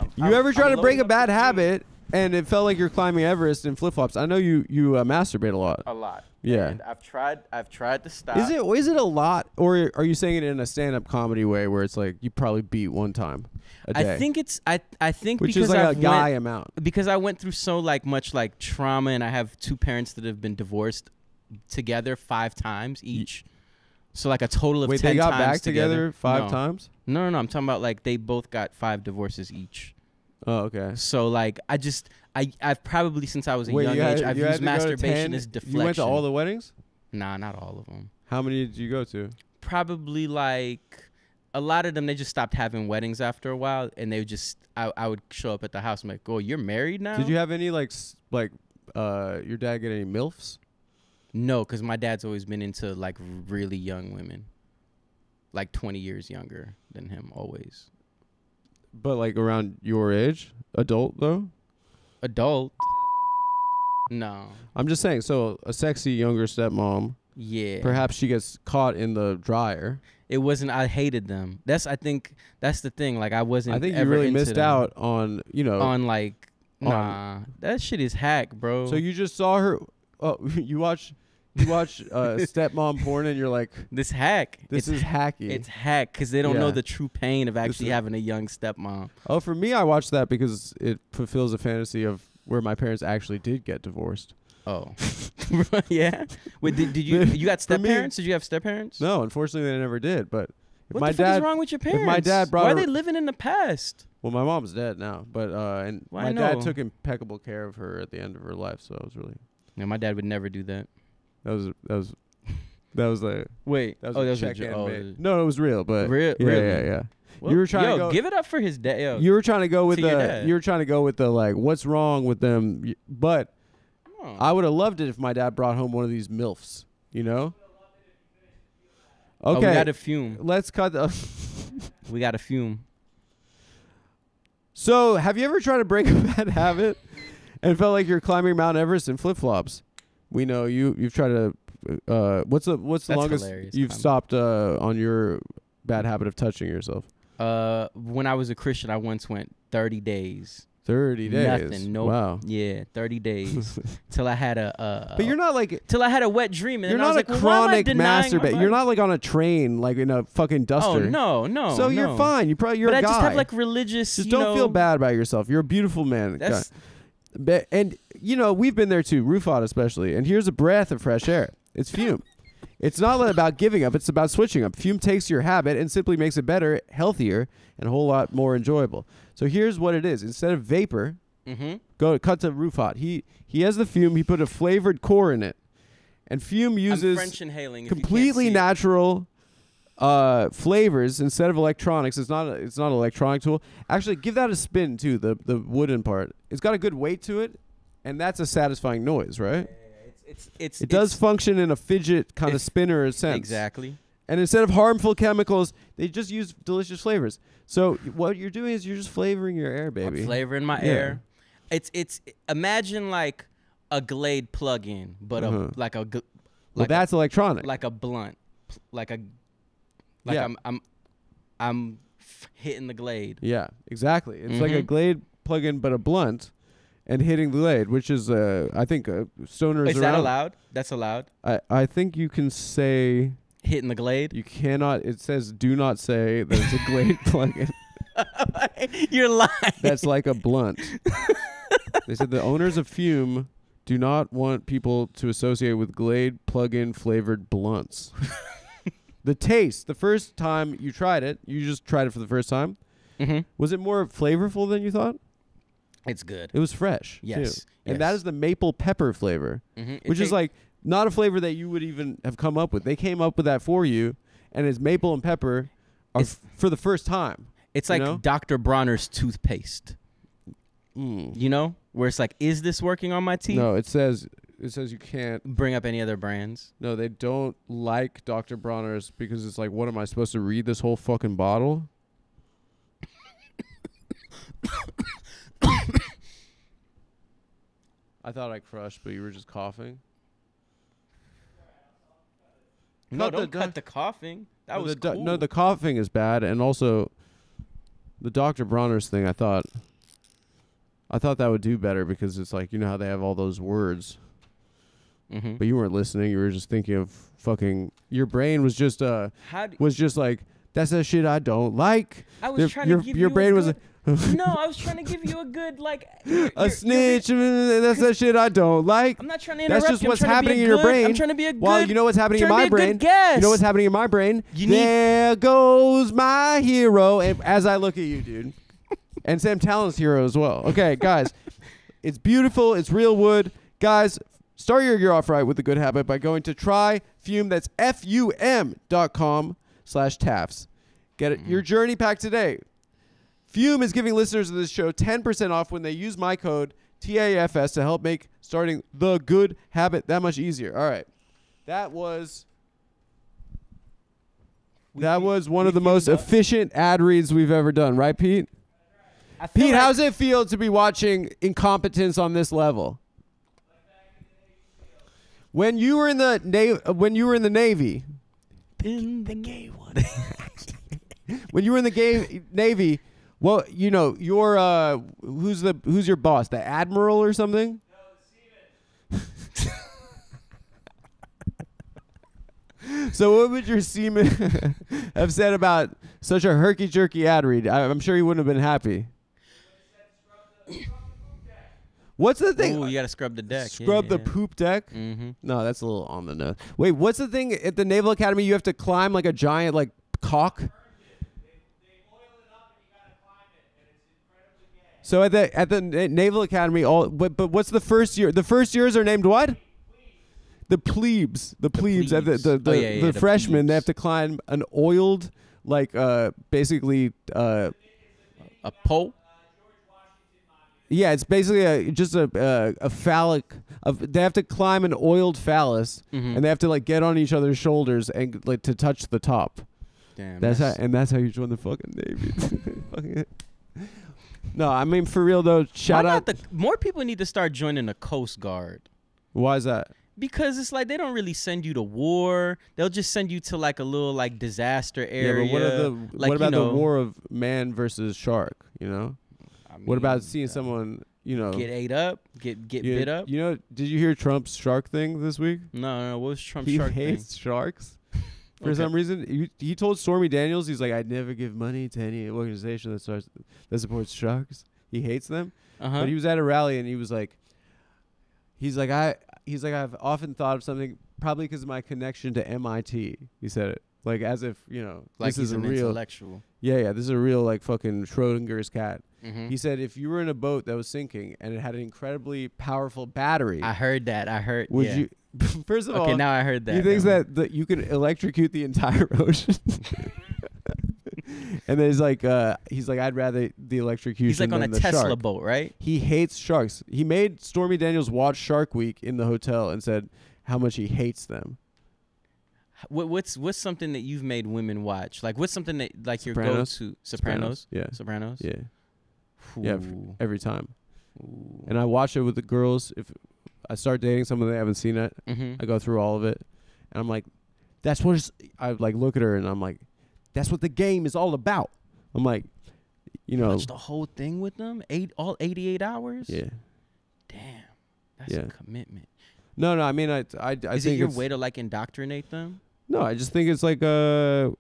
You I'm- ever try I'm to break a bad habit and it felt like you're climbing Everest in flip flops? I know you you uh, masturbate a lot. A lot. Yeah. And I've tried. I've tried to stop. Is it is it a lot, or are you saying it in a stand up comedy way where it's like you probably beat one time a day? I think it's. I. I think which because is like I've a guy went, amount. because I went through so like much like trauma, and I have two parents that have been divorced together five times each. So like a total of Wait, ten they got times back together, five No. times. No, no, no. I'm talking about like they both got five divorces each. Oh, okay. So like I just I I've probably since I was a Wait, young you had, age I've you used to go to masturbation 10? as deflection. You went to all the weddings. nah, not all of them. How many did you go to? Probably like a lot of them. They just stopped having weddings after a while, and they would just I I would show up at the house. I'm like, oh, you're married now? Did you have any like like uh your dad get any milfs? No, because my dad's always been into like really young women, like 20 years younger than him, always. But like around your age, adult though. Adult. No. I'm just saying. So a sexy younger stepmom. Yeah. Perhaps she gets caught in the dryer. it wasn't. I hated them. That's. I think that's the thing. Like I wasn't. I think you really missed them. out on you know. on like. on- Nah, that shit is hack, bro. so you just saw her. Oh, you watch, you watch uh, stepmom porn, and you're like, this hack. this it's is hacky. It's hack because they don't know the true pain of actually having a young stepmom. oh, for me, I watched that because it fulfills a fantasy of where my parents actually did get divorced. Oh, yeah. Wait, did, did you you got step parents? Did you have step parents? No, unfortunately, they never did. But if What my the fuck dad, is wrong with your if parents? my dad brought Why are they living in the past? well, my mom's dead now, but uh, and Well, my I dad took impeccable care of her at the end of her life. So I was really No, my dad would never do that. That was that was that was a Wait, that was oh, a that was a jo- oh. No, it was real, but Real- yeah, really? yeah, yeah. well, you were trying to go- give it up for his dad. Yo, You were trying to go with To the you were trying to go with the like what's wrong with them, but Oh. I would have loved it if my dad brought home one of these milfs. You know. Oh, we Okay, got to fume. let's cut. The We got to fume. so, have you ever tried to break a bad habit and felt like you're climbing Mount Everest in flip flops? We know you. You've tried to. Uh, what's the what's the That's longest hilarious, you've Clem. stopped uh, on your bad habit of touching yourself? Uh, when I was a Christian, I once went 30 days Thirty days. Nothing. Nope. Wow. Yeah, 30 days till I had a. a But you're not like till I had a wet dream, and you're I not like, a well, I chronic masturbator. You're not like on a train, like in a fucking duster. Oh no, no. So you're fine. You probably you're but a I guy. just have like religious. Just don't feel bad about yourself. You're a beautiful man. That's and you know we've been there too, Rufat especially. And here's a breath of fresh air. It's fume. it's not about giving up. It's about switching up. Fume takes your habit and simply makes it better, healthier, and a whole lot more enjoyable. So here's what it is. Instead of vapor, mm-hmm. go cut to Rufat. He he has the fume. He put a flavored core in it, and fume uses French inhaling. if you can't completely natural uh, flavors instead of electronics. It's not a, it's not an electronic tool. Actually, give that a spin too. The the wooden part. It's got a good weight to it, and that's a satisfying noise, right? It's it's it's It does function in a fidget kind of spinner sense. exactly. And instead of harmful chemicals, they just use delicious flavors. So what you're doing is you're just flavoring your air, baby. I'm flavoring my Yeah. air. It's it's imagine like a Glade plug-in, but Uh-huh. a like a gl- well, like that's electronic. like a blunt, like a like Yeah. I'm I'm I'm f- hitting the Glade. Yeah, exactly. It's like a Mhm. Glade plug-in, but a blunt, and hitting the Glade, which is uh, I think uh, stoners Is around. that allowed? That's allowed. I I think you can say Hitting the Glade. you cannot. It says do not say that it's a Glade plug-in. You're lying. That's like a blunt. they said the owners of Fume do not want people to associate with Glade plug-in flavored blunts. the taste, the first time you tried it, you just tried it for the first time. mm-hmm. Was it more flavorful than you thought? It's good. It was fresh. too. Yes, And that is the maple pepper flavor, Mm-hmm. which is like not a flavor that you would even have come up with. They came up with that for you, and it's maple and pepper are f- for the first time. it's like know? Dr. Bronner's toothpaste. Mm. You know, where it's like, is this working on my teeth? No, it says it says you can't. Bring up any other brands. No, they don't like Dr. Bronner's because it's like, what am I supposed to read this whole fucking bottle? I thought I crushed, but you were just coughing. No, Cut the don't doc- cut the coughing. That no, was the cool. no, the coughing is bad, and also the Dr. Bronner's thing. I thought, I thought that would do better because it's like you know how they have all those words, Mhm. but you weren't listening. You were just thinking of fucking. Your brain was just uh was just like that's that shit I don't like. I was Your- trying your- to give your you brain a was good, no, I was trying to give you a good like you're- A you're- snitch. you're- that's that shit I don't like. I'm not trying to That's interrupt. just you. What's trying to be happening in your brain. I'm trying to be a good. Well, you know what's happening in my to be a brain. good. You know what's happening in my brain? You need- there goes my hero. And as I look at you, dude, and Sam Tallent's hero as well. Okay, guys, it's beautiful. It's real wood, guys. Start your year off right with a good habit by going to tryfume. That's f u m dot com slash tafs. Get it, your mm-hmm. journey pack today. Fume is giving listeners of this show 10% off when they use my code TAFS to help make starting the good habit that much easier. All right. That was We that was one of the most up. efficient ad reads we've ever done, right, Pete? Pete, like- how's it feel to be watching incompetence on this level? When you were in the navy, when you were in the navy, in the gay one? when you were in the gay navy, well, you know, your uh, who's the who's your boss? The admiral or something? so, what would your seaman have said about such a herky jerky ad read? I, I'm sure he wouldn't have been happy. What's the thing? Ooh, you gotta scrub the deck. Scrub the poop deck. Mm-hmm. No, that's a little on the nose. Wait, what's the thing at the Naval Academy? You have to climb like a giant like cock. So at the at the Naval Academy, all but but what's the first year? The first years are named what? The plebes. The plebes. The plebes. the, the, Oh, yeah, yeah, the the freshmen. They have to climb an oiled like uh basically uh A pole. Yeah, it's basically a just a a, a phallic. Of they have to climb an oiled phallus, Mhm. and they have to like get on each other's shoulders and like to touch the top. Damn. That's how, and that's how you join the fucking navy. Fucking- no, I mean for real though. Shout out. the more people need to start joining the Coast Guard. Why is that? Because it's like they don't really send you to war. They'll just send you to like a little like disaster area. yeah, but what, are the, like, what about you know, the war of man versus shark? You know, I What about seeing uh, someone, you know, get ate up, get get you, bit up? You know, did you hear Trump's shark thing this week? No, no, no. What was Trump's he shark thing? hates sharks. For Okay. some reason, he, he told Stormy Daniels, he's like, I'd never give money to any organization that starts that supports sharks. He hates them. Uh-huh. But he was at a rally and he was like, he's like, I, he's like, I've often thought of something, probably because of my connection to MIT. He said it like as if you know, like this he's is a an real, intellectual. yeah, yeah, this is a real like fucking Schrodinger's cat. Mhm. He said if you were in a boat that was sinking and it had an incredibly powerful battery, I heard that. I heard. would yeah. you? First of Okay, all, now I heard that. he thinks now. that, you could electrocute the entire ocean. and then he's like, uh, he's like, I'd rather the electrocution. he's like on a Tesla shark. boat, right? He hates sharks. He made Stormy Daniels watch Shark Week in the hotel and said how much he hates them. What, what's what's something that you've made women watch? Like what's something that like your Sopranos? go-to Sopranos? Yeah. Sopranos. Yeah. Yeah, f- Every time. Ooh. And I watch it with the girls. If I start dating someone that I haven't seen it, Mhm. I go through all of it. And I'm like, that's what I like look at her and I'm like, that's what the game is all about. I'm like, you know, Watch the whole thing with them. Eight all eighty-eight hours. yeah. Damn, that's Yeah. a commitment. No, no. I mean, I, I, I Is think it your way to like indoctrinate them? no. I just think it's like uh,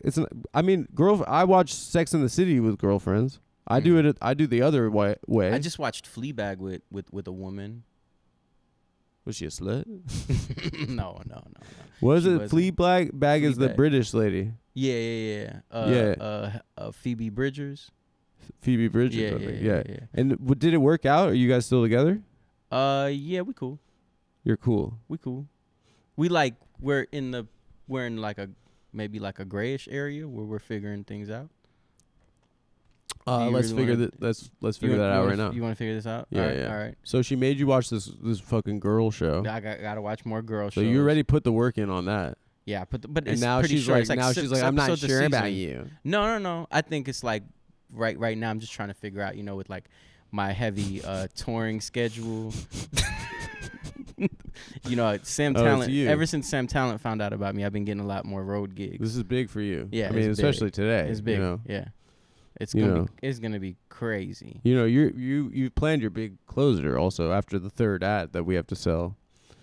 it's. An, I mean, girl. I watch Sex in the City with girlfriends. I do Mhm. it. I do the other way. way. I just watched Fleabag with with with a woman. Was she a slut? no, no, no, no. Was She it wasn't. Flea Black Bag is the Fleabag. British lady, Yeah, yeah, yeah. Uh, Yeah. Uh, uh, Phoebe Bridgers. Phoebe Bridgers. Yeah, I yeah, yeah, yeah. And w- did it work out? Are you guys still together? Uh, yeah, we cool. You're cool. We cool. We like we're in the we're in like a maybe like a grayish area where we're figuring things out. Uh, let's really figure that. Let's let's figure that out wanna right now. You want to figure this out? Yeah, all right, yeah. All right. So she made you watch this this fucking girl show. I got gotta watch more girl So shows. you already put the work in on that, Yeah, but but and it's now pretty she's short. like, like now six she's like, I'm not sure about you. No, no, no. I think it's like right right now. I'm just trying to figure out, you know, with like my heavy uh touring schedule. you know, Sam Oh, Tallent. you. Ever since Sam Tallent found out about me, I've been getting a lot more road gigs. This is big for you. Yeah, I mean, it's big. especially today. it's big. You know, Yeah, it's You gonna know. be it's gonna be crazy. you know, you you you planned your big closer also after the third ad that we have to sell.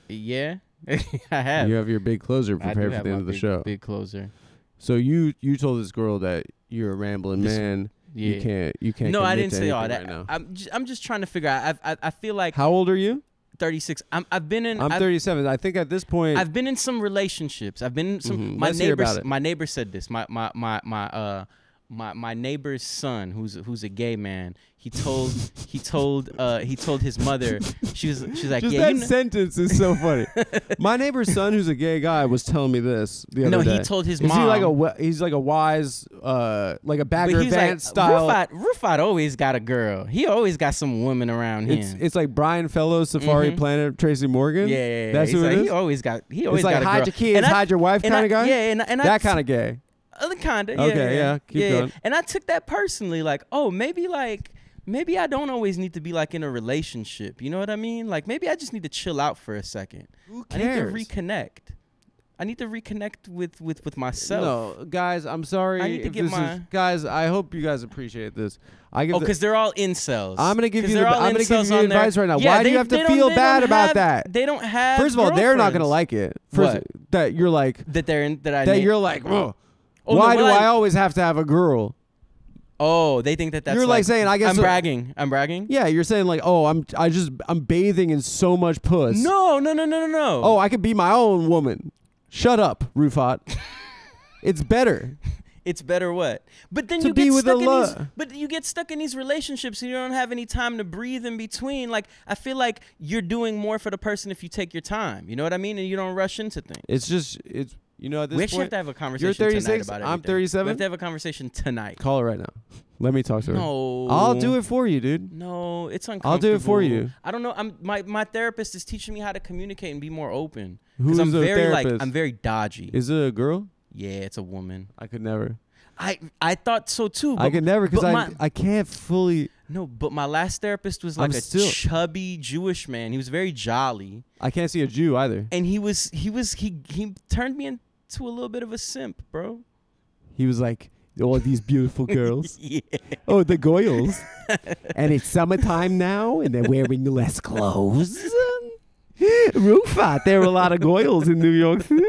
Yeah, I have. You have your big closer prepared for the end of the big- show. Big closer. So you you told this girl that you're a rambling This- man. Yeah. You can't you can't. no, I didn't say all that. right. I'm just, I'm just trying to figure out. I I, I feel like How old are you? 36. I'm I've been in. I'm I've, 37. I think at this point, I've been in some relationships. I've been in some. Mhm. My Let's neighbor. My neighbor said this. My my my my uh. My, my neighbor's son, who's who's a gay man, he told he told uh he told his mother she was she's like just yeah that you know, sentence is so funny. My neighbor's son, who's a gay guy, was telling me this the other no day. he told his Is mom he like a he's like a wise uh like a Bagger Vance like, style? Rufat, Rufat always got a girl. He always got some women around him. It's it's like Brian Fellows, Safari Mhm. Planet, Tracy Morgan. yeah, yeah, yeah. That's He's who it like, is? He always got he always It's like got a hide girl. your kids, And I- hide your wife kind of guy. Yeah, and, and that kind of gay. Uh, kinda. Yeah, Okay, yeah. yeah, keep yeah. going. And I took that personally, like, oh, maybe like maybe I don't always need to be like in a relationship. You know what I mean? Like maybe I just need to chill out for a second. Who I need to cares? reconnect. I need to reconnect with with with myself. No, guys, I'm sorry. I need to get this is- my- guys. I hope you guys appreciate this. I give Oh, the- because they're all incels. I'm gonna give you the- I'm gonna give you advice right now. Yeah, Why do you have to feel bad about have- that? They don't have. First of all, they're not gonna like it. First, What? that you're like that. They're in, that I that na- you're like. "Ugh, Oh, why what do I I- always have to have a girl? Oh, they think that that's You're like saying, I guess I'm so- bragging. I'm bragging. Yeah, you're saying like, oh, I'm I just I'm bathing in so much puss. No, no, no, no, no, no. Oh, I could be my own woman. Shut up, Rufat. it's better. It's better what? But then To you be get with stuck in these. But you get stuck in these relationships, and you don't have any time to breathe in between. Like I feel like you're doing more for the person if you take your time. You know what I mean? And you don't rush into things. It's just it's you know at this we actually point. have to have a conversation. you're tonight 36, about I'm 37. We have to have a conversation tonight. Call her right now. Let me talk to her. No, I'll do it for you, dude. No, it's uncomfortable. I'll do it for you. I don't know. I'm my my therapist is teaching me how to communicate and be more open. Because Who's I'm the very like therapist? I'm very dodgy. Is it a girl? yeah, it's a woman. I could never. I I thought so too. But I could never because I my- I can't fully. No, but my last therapist was I'm like a still- chubby Jewish man. He was very jolly, I can't see a Jew either. and he was he was he he turned me into a little bit of a simp, bro. He was like, all these beautiful girls. yeah. Oh, the Goyles. and it's summertime now, and they're wearing less clothes. Rufat, there are a lot of Goyles in New York City.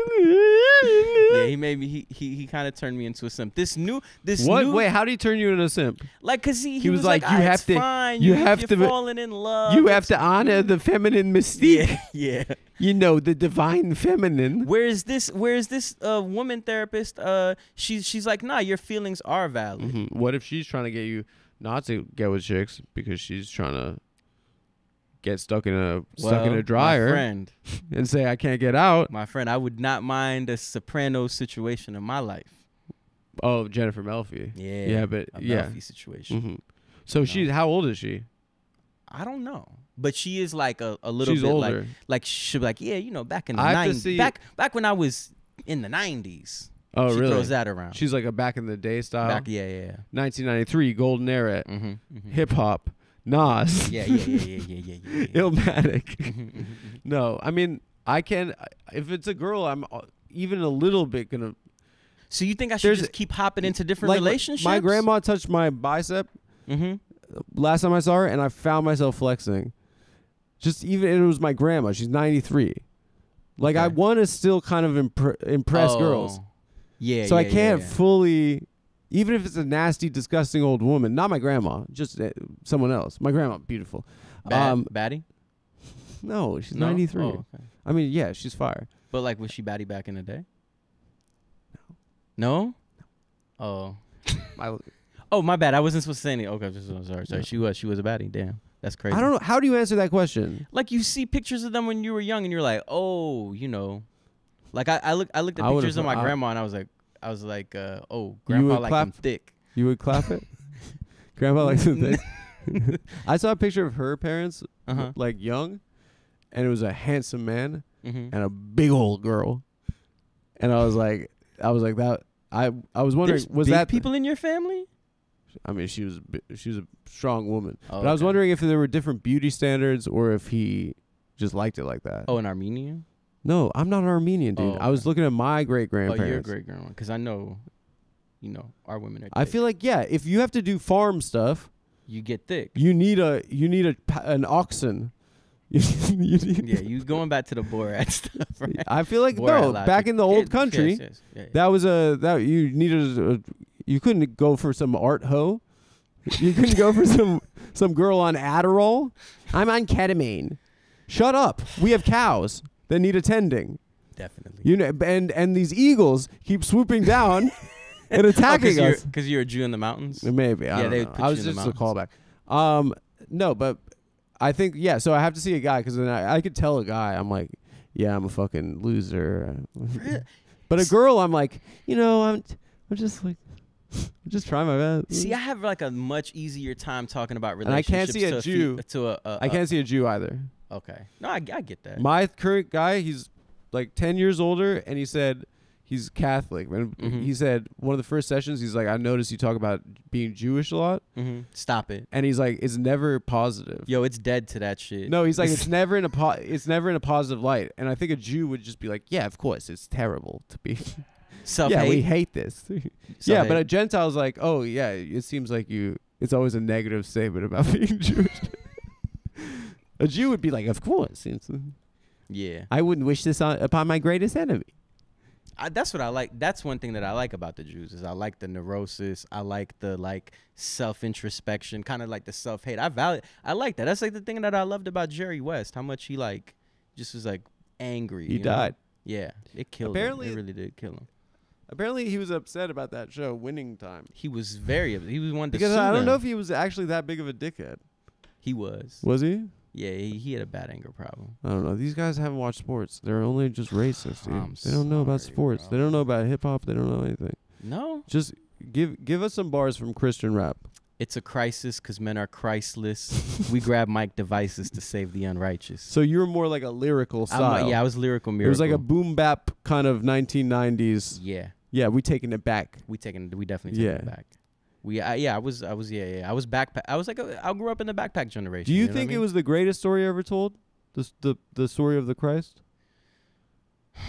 Yeah, he made me. He he, he kind of turned me into a simp. This new, this What? new, Wait, how do he turn you into a simp? like, cause he, he, He was was, like, like, you "Ah, have to- fine. you if have to- falling in love. you have to honor the feminine mystique. Yeah, yeah. You know, the divine feminine. Whereas this, whereas this uh, woman therapist, uh, she's she's like, nah, your feelings are valid. Mhm. What if she's trying to get you not to get with chicks because she's trying to get stuck in a stuck in a dryer My friend, and say I can't get out? my friend, I would not mind a soprano situation in my life. Oh, Jennifer Melfi. Yeah, Yeah, but a yeah. Melfi situation. hmm So she's how old is she? I don't know, but she is like a, a little She's bit older. like like she'll be like, yeah, you know, back in the I have to nineties, see- back back when I was in the nineties. oh, she really? throws that around. She's like a back in the day style. back, yeah, yeah, yeah. 1993 golden era Mm-hmm, mm-hmm. hip hop. Nas. Yeah, yeah, yeah, yeah, yeah, yeah, yeah. yeah. Illmatic. Mhm, mhm, mhm. no, I mean I can. If it's a girl, I'm uh, even a little bit gonna. So you think I should There's- just keep hopping into different like, relationships? My grandma touched my bicep Mm-hmm. Last time I saw her, and I found myself flexing. Just even it was my grandma. She's 93. Like I want to still kind of impre- impress girls, Oh. Yeah. so I can't Yeah, yeah. fully. Even if it's a nasty, disgusting old woman, not my grandma, just uh, someone else. My grandma, beautiful. Bad, Um, baddie? no, she's No? 93. Oh, okay. I mean, yeah, she's fire. But like, was she baddie back in the day? No. No. Oh. I, Oh, my bad. I wasn't supposed to say anything. Okay, sorry. Sorry. No. She was. She was a baddie. Damn. That's crazy. I don't know. How do you answer that question? Like you see pictures of them when you were young, and you're like, oh, you know, like I, I look, I looked at I pictures of my I- grandma, and I was like, I was like, uh, oh, grandpa like clap? them thick. You would clap it? Grandma likes to think. I saw a picture of her parents, Uh huh. like young, and it was a handsome man Mm-hmm. and a big old girl. And I was like, I was like that. I I was wondering, There's was that people in your family? I mean, she was she was a strong woman, Oh, but I was wondering if there were different beauty standards or if he just liked it like that. Oh, in Armenia? No, I'm not Armenian, dude. Oh, I was looking at my great Oh, you're a grandparents. great grandma. Because I know, you know, our women are. I thick. feel like yeah, if you have to do farm stuff, you get thick. you need a you need a an oxen. You, yeah, you going back to the Borat stuff, right? I feel like Borat no, logic. back in the old Yes, country, yes, yes, yeah, yeah. that was a that you needed a, you couldn't go for some art hoe. You couldn't go for some some girl on Adderall. I'm on ketamine. Shut up. We have cows that need attending. definitely. You know, and and these eagles keep swooping down and attacking because you're, you're a Jew in the mountains. Maybe. I Yeah, don't they know. put I you was in the just a callback. Um, no, but I think yeah. So I have to see a guy because then I, I could tell a guy I'm like, yeah, I'm a fucking loser. but a girl, I'm like, you know, I'm I'm just like, just try my best. See, I have like a much easier time talking about And I relationships. can't see a to fe- Jew. to a, a, I a- can't see a Jew either. Okay, no, I, I get that. My current guy, he's like 10 years older, and he said he's Catholic. And Mhm. he said one of the first sessions, he's like, I noticed you talk about being Jewish a lot, hmm Stop it, and he's like, it's never positive. yo. It's dead to that shit. No, he's like it's never in a po- it's never in a positive light, and I think a Jew would just be like, yeah, of course, it's terrible to be. self yeah, we hate. this. yeah, but a Gentile's like, oh yeah, it seems like you. It's always a negative statement about being Jewish. a Jew would be like, of course. It's, uh, yeah, I wouldn't wish this on, upon my greatest enemy. I, that's what I like. That's one thing that I like about the Jews is I like the neurosis. I like the like self introspection, kind of like the self hate. I value. I like that. That's like the thing that I loved about Jerry West. How much he like just was like angry. He you know? died. Yeah, it killed Apparently- him. It really did kill him. Apparently, he was upset about that show, Winning Time, He was very. He was one to because sue I don't know them. if he was actually that big of a dickhead. he was. Was he? Yeah, he, he had a bad anger problem. I don't know. These guys haven't watched sports. They're only just racist, dude. I'm they don't know about sorry, sports. bro. They don't know about hip hop. They don't know anything. No, Just give give us some bars from Christian rap. it's a crisis because men are Christless. we grab mic devices to save the unrighteous. So you're more like a lyrical I'm style. yeah, I was lyrical it was like a boom bap kind of 1990s. yeah. Yeah, we taking it back. We taking we definitely taking it back. We I, yeah I was I was yeah yeah I was backpack I was like a, I grew up in the backpack generation. Do you, know what I think it was the greatest story ever told? The the the story of the Christ?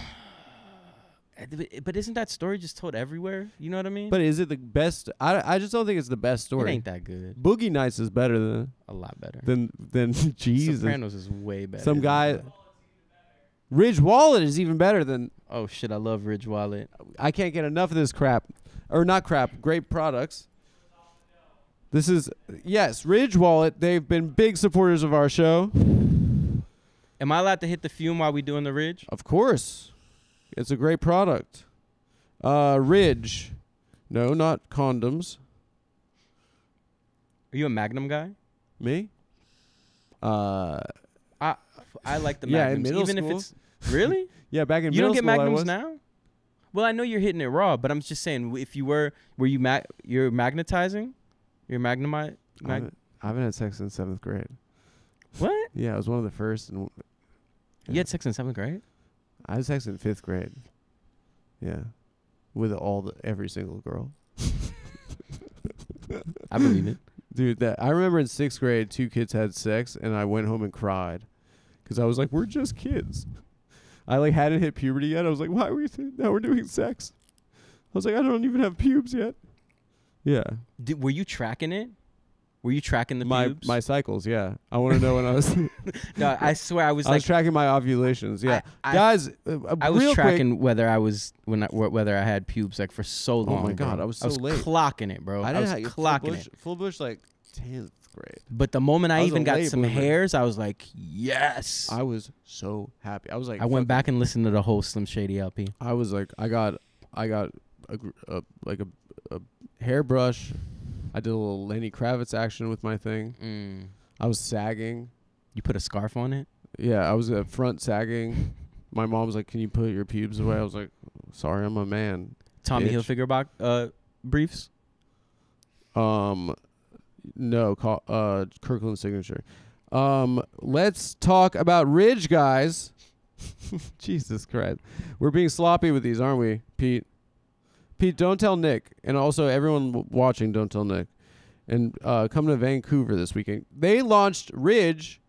But- isn't that story just told everywhere? You know what I mean? But is it the best? I, I just don't think it's the best it story. ain't that good. Boogie Nights is better than A lot better. than than Jesus. Sopranos is way better. Some guy- that. Ridge Wallet is even better than. Oh shit! I love Ridge Wallet. I can't get enough of this crap, or not crap. Great products. This is yes, Ridge Wallet. They've been big supporters of our show. Am I allowed to hit the fume while we doing the Ridge? Of course, it's a great product. Uh, Ridge, no, not condoms. Are you a Magnum guy? Me. Uh, I I like the Yeah, in Magnums, middle even school. if it's really. yeah, back in you middle don't get school, Magnums now. Well, I know you're hitting it raw, but I'm just saying, if you were, were you mag, you're magnetizing, you're magnumite. I Mag- haven't, I haven't had sex in seventh grade. what? Yeah, I was one of the first, and You had sex in seventh grade? I had sex in fifth grade. Yeah, with all the every single girl. I believe it. Dude, that I remember in sixth grade, two kids had sex, and I went home and cried because I was like, we're just kids. I like hadn't hit puberty yet. I was like, why are we th- now we're doing sex? I was like, I don't even have pubes yet. Yeah. Did, were you tracking it? Were you tracking the my pubes? my cycles? Yeah, I want to know when I was. no, I swear I was. I like, was tracking my ovulations. Yeah, I, I, guys, uh, uh I was tracking quick. whether I was when I, whether I had pubes like for so long. Oh my god, bro. I was so I was late. clocking it, bro. I, I was have, clocking full bush, it. Full bush like 10th, but the moment I, I even got some bloomer. hairs, I was like, yes. I was so happy. I was like, I went back and listened to the whole Slim Shady LP. I was like, I got, I got a, a like a, a, hairbrush. I did a little Lenny Kravitz action with my thing. Mm. I was sagging. You put a scarf on it. Yeah, I was front sagging. my mom was like, "Can you put your pubes away?" I was like, "Sorry, I'm a man." Tommy. Hilfiger box, uh, briefs. Um, no, call, uh, Kirkland signature. Um, let's talk about Ridge, guys. Jesus Christ, we're being sloppy with these, aren't we, Pete? Pete, don't tell Nick, and also everyone watching, don't tell Nick. And uh, come to Vancouver this weekend. They launched Ridge,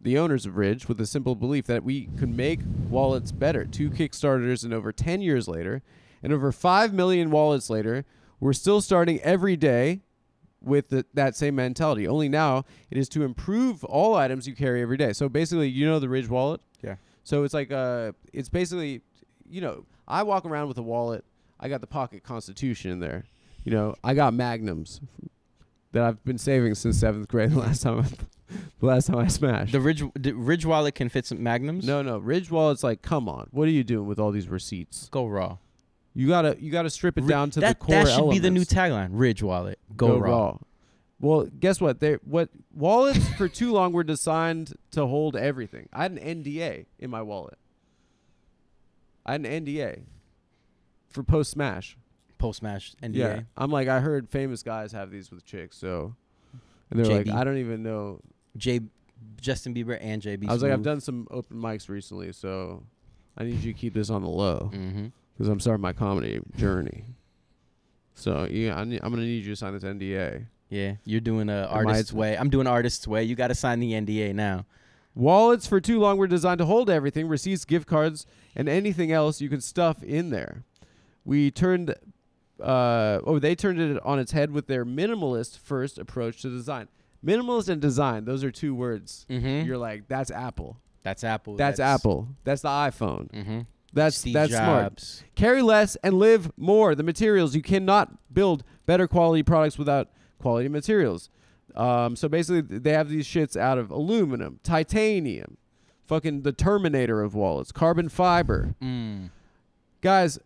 the owners of Ridge, with a simple belief that we could make wallets better. Two Kickstarters, and over 10 years later, and over 5 million wallets later, we're still starting every day with the, that same mentality. Only now it is to improve all items you carry every day. So basically, you know the Ridge wallet? Yeah. So it's like uh it's basically you know, I walk around with a wallet. I got the pocket constitution in there. You know, I got magnums that I've been saving since 7th grade the last time I, the last time I smashed. The Ridge the Ridge wallet can fit some magnums. no, no, Ridge wallet's like, "Come on. What are you doing with all these receipts?" go raw. You got to you got to strip it down to that, the core That should be the new tagline. Ridge wallet. Go, raw. Well, guess what? They what wallets for too long were designed to hold everything. I had an NDA in my wallet. I had an NDA for post smash. Post smash NDA. Yeah, I'm like I heard famous guys have these with chicks, so and they're like I don't even know. J Justin Bieber and JB. I was like I've done some open mics recently, so I need you to keep this on the low Mm-hmm. Because I'm starting my comedy journey. So yeah, I I'm gonna need you to sign this NDA. Yeah, you're doing a artist's way. I'm doing artist's way. You got to sign the NDA now. Wallets for too long were designed to hold everything, receipts, gift cards, and anything else you can stuff in there. We turned, uh, oh, they turned it on its head with their minimalist first approach to design. Minimalist and design, those are two words. Mm-hmm. You're like, that's Apple. That's Apple. That's, Apple. That's the iPhone. Mm-hmm. That's Steve that's smart. Carry less and live more. The materials you cannot build better quality products without quality materials. Um, so basically, they have these shits out of aluminum, titanium, fucking the Terminator of wallets, carbon fiber. Mm. Guys,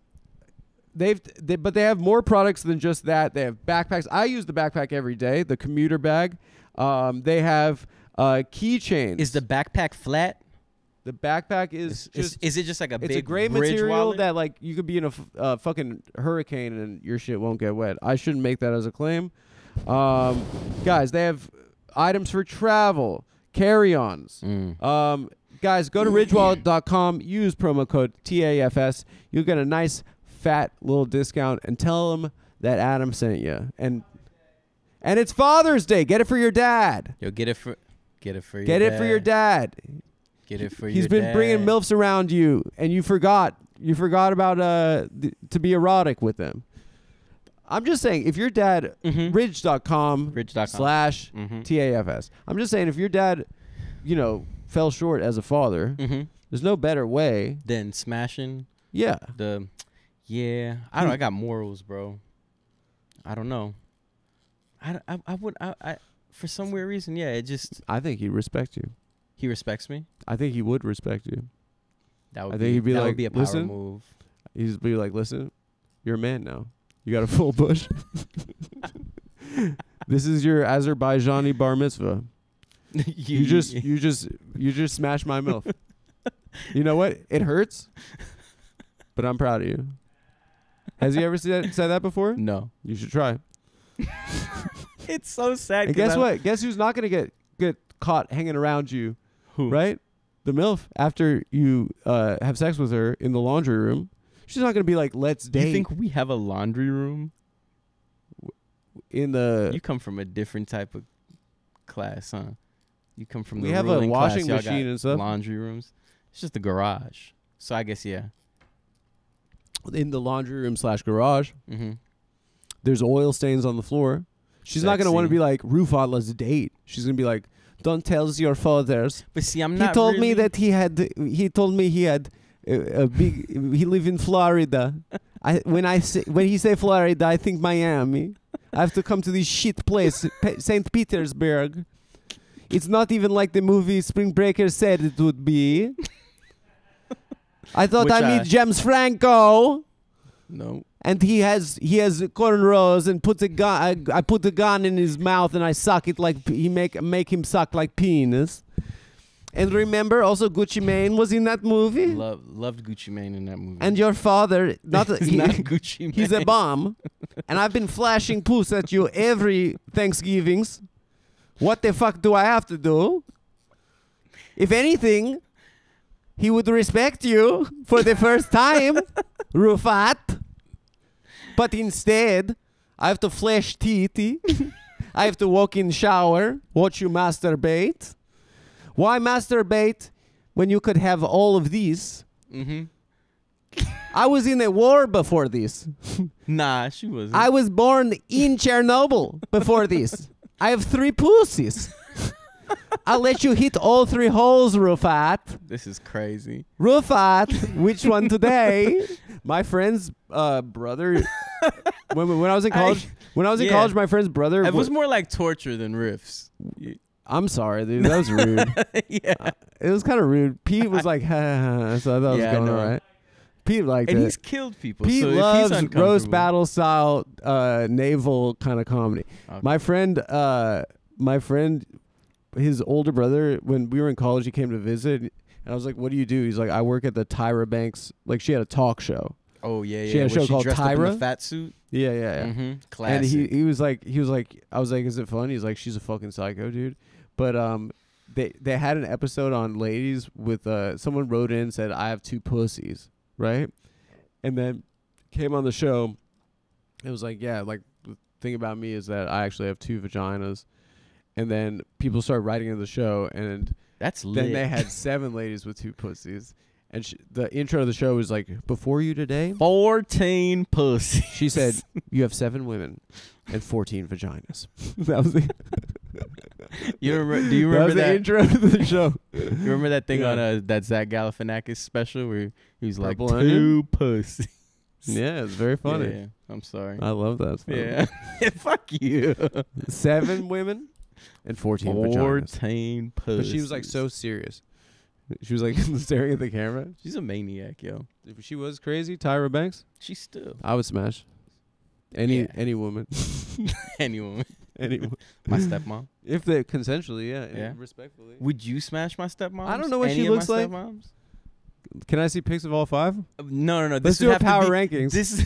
they've they, but they have more products than just that. They have backpacks. I use the backpack every day, the commuter bag. Um, they have uh, keychains. Is the backpack flat? The backpack is Is, just is, is it just like a it's big a great material wallet? that like you could be in a f- uh, fucking hurricane and your shit won't get wet. I shouldn't make that as a claim. Um, guys, they have items for travel, carry-ons. Mm. Um, guys, go to ridgewallet.com, use promo code TAFS. You'll get a nice fat little discount and tell them that Adam sent you. And and it's Father's Day. Get it for your dad. Yo, get it for get it for your Get it for your dad. Get it for He's been bringing dad. milfs around you, and you forgot you forgot about uh th- to be erotic with them. I'm just saying if your dad Mhm. ridge.com Ridge.com. slash Mhm. TAFS. I'm just saying if your dad, you know, fell short as a father, Mhm. there's no better way. than smashing Yeah. the. Yeah, I don't. I got morals, bro. I don't know. I, I, I would. I, I for some weird reason, yeah. It just I think he'd respect you. He respects me. I think he would respect you. That would I be, think he'd be that like, would be a power "Listen." move. He'd be like, listen, you're a man now. You got a full bush. this is your Azerbaijani bar mitzvah. You just you just you just smashed my milf. you know what? It hurts, but I'm proud of you. Has he ever said said that before? no. You should try. It's so sad. And guess I- what? Guess who's not gonna get get caught hanging around you, Who? right? The milf after you uh, have sex with her in the laundry room. She's not gonna be like, "Let's Do date." you think we have a laundry room? in the You come from a different type of class, huh? You come from We the have a washing class. Machine and stuff. Laundry rooms. It's just a garage. So I guess yeah. in the laundry room slash garage. Mm-hmm. There's oil stains on the floor. She's not gonna want to be like, "Rufat, let's date." She's gonna be like, "Don't tell your fathers." But see, I'm he not. told me that he had. He told me he had a, a big. he live in Florida. I when I say when he say Florida, I think Miami. I have to come to this shit place, Saint Petersburg. It's not even like the movie Spring Breaker said it would be. I thought Which I I- meet James Franco No. And he has he has cornrows and puts a gun. I, I put a gun in his mouth and I suck it like he make make him suck like penis. And remember, also Gucci Mane was in that movie. Love loved Gucci Mane in that movie. And your father, not he- not Gucci Mane. he's a bomb. and I've been flashing puss at you every Thanksgivings. What the fuck do I have to do? If anything, he would respect you for the first time, Rufat. But instead, I have to flash titty. I have to walk in shower, watch you masturbate. Why masturbate when you could have all of these? Mm-hmm. I was in a war before this. Nah, she wasn't. I was born in Chernobyl before this. I have three pussies. I'll let you hit all three holes, Rufat. this is crazy. Rufat, which one today? My friend's uh, brother. when, when I was in I- college, when I was in yeah. college, my friend's brother. It was wa- more like torture than riffs. I'm sorry, dude. That was rude. yeah. it was kind of rude. Pete was like, ha, ha, ha, so I thought it was Yeah, going all right. Pete liked And it. he's killed people. Pete so loves roast battle style uh, naval kind of comedy. Okay. My friend, uh, my friend, his older brother, when we were in college, he came to visit, and I was like, "What do you do?" He's like, "I work at the Tyra Banks." Like she had a talk show. Oh yeah, yeah. She had a where show she called dressed up in Tyra. the fat suit. Yeah, yeah, yeah. Mm-hmm. Classic. And he he was like, he was like, I was like, "Is it fun?" He's like, "She's a fucking psycho, dude." But um, they they had an episode on ladies with uh, someone wrote in and said, "I have two pussies," right? And then came on the show. It was like, yeah, like the thing about me is that I actually have two vaginas. And then people started writing in the show, and That's lit. then they had seven ladies with two pussies. And sh the intro of the show was like, "Before you today," fourteen pussies." she said, "You have seven women and fourteen vaginas." that was the, You remember? Do you that was remember the that? intro to the show. You remember that thing Yeah. on uh, that Zach Galifianakis special where he was like Purple two Onion? pussy. Yeah, it's very funny. Yeah, I'm sorry. I love that. Yeah. Fuck you. seven women and fourteen vaginas. Fourteen pussy. But she was like so serious. She was like staring at the camera. She's a maniac, yo. If she was crazy, Tyra Banks, She's still I would smash. Any Yeah. any woman, any wo- My stepmom. if they consensually, yeah, Yeah. respectfully. Would you smash my stepmom? I don't know what Any she looks like. stepmoms? Can I see pics of all five? Uh, No, no, no. Let's This do a power rankings. This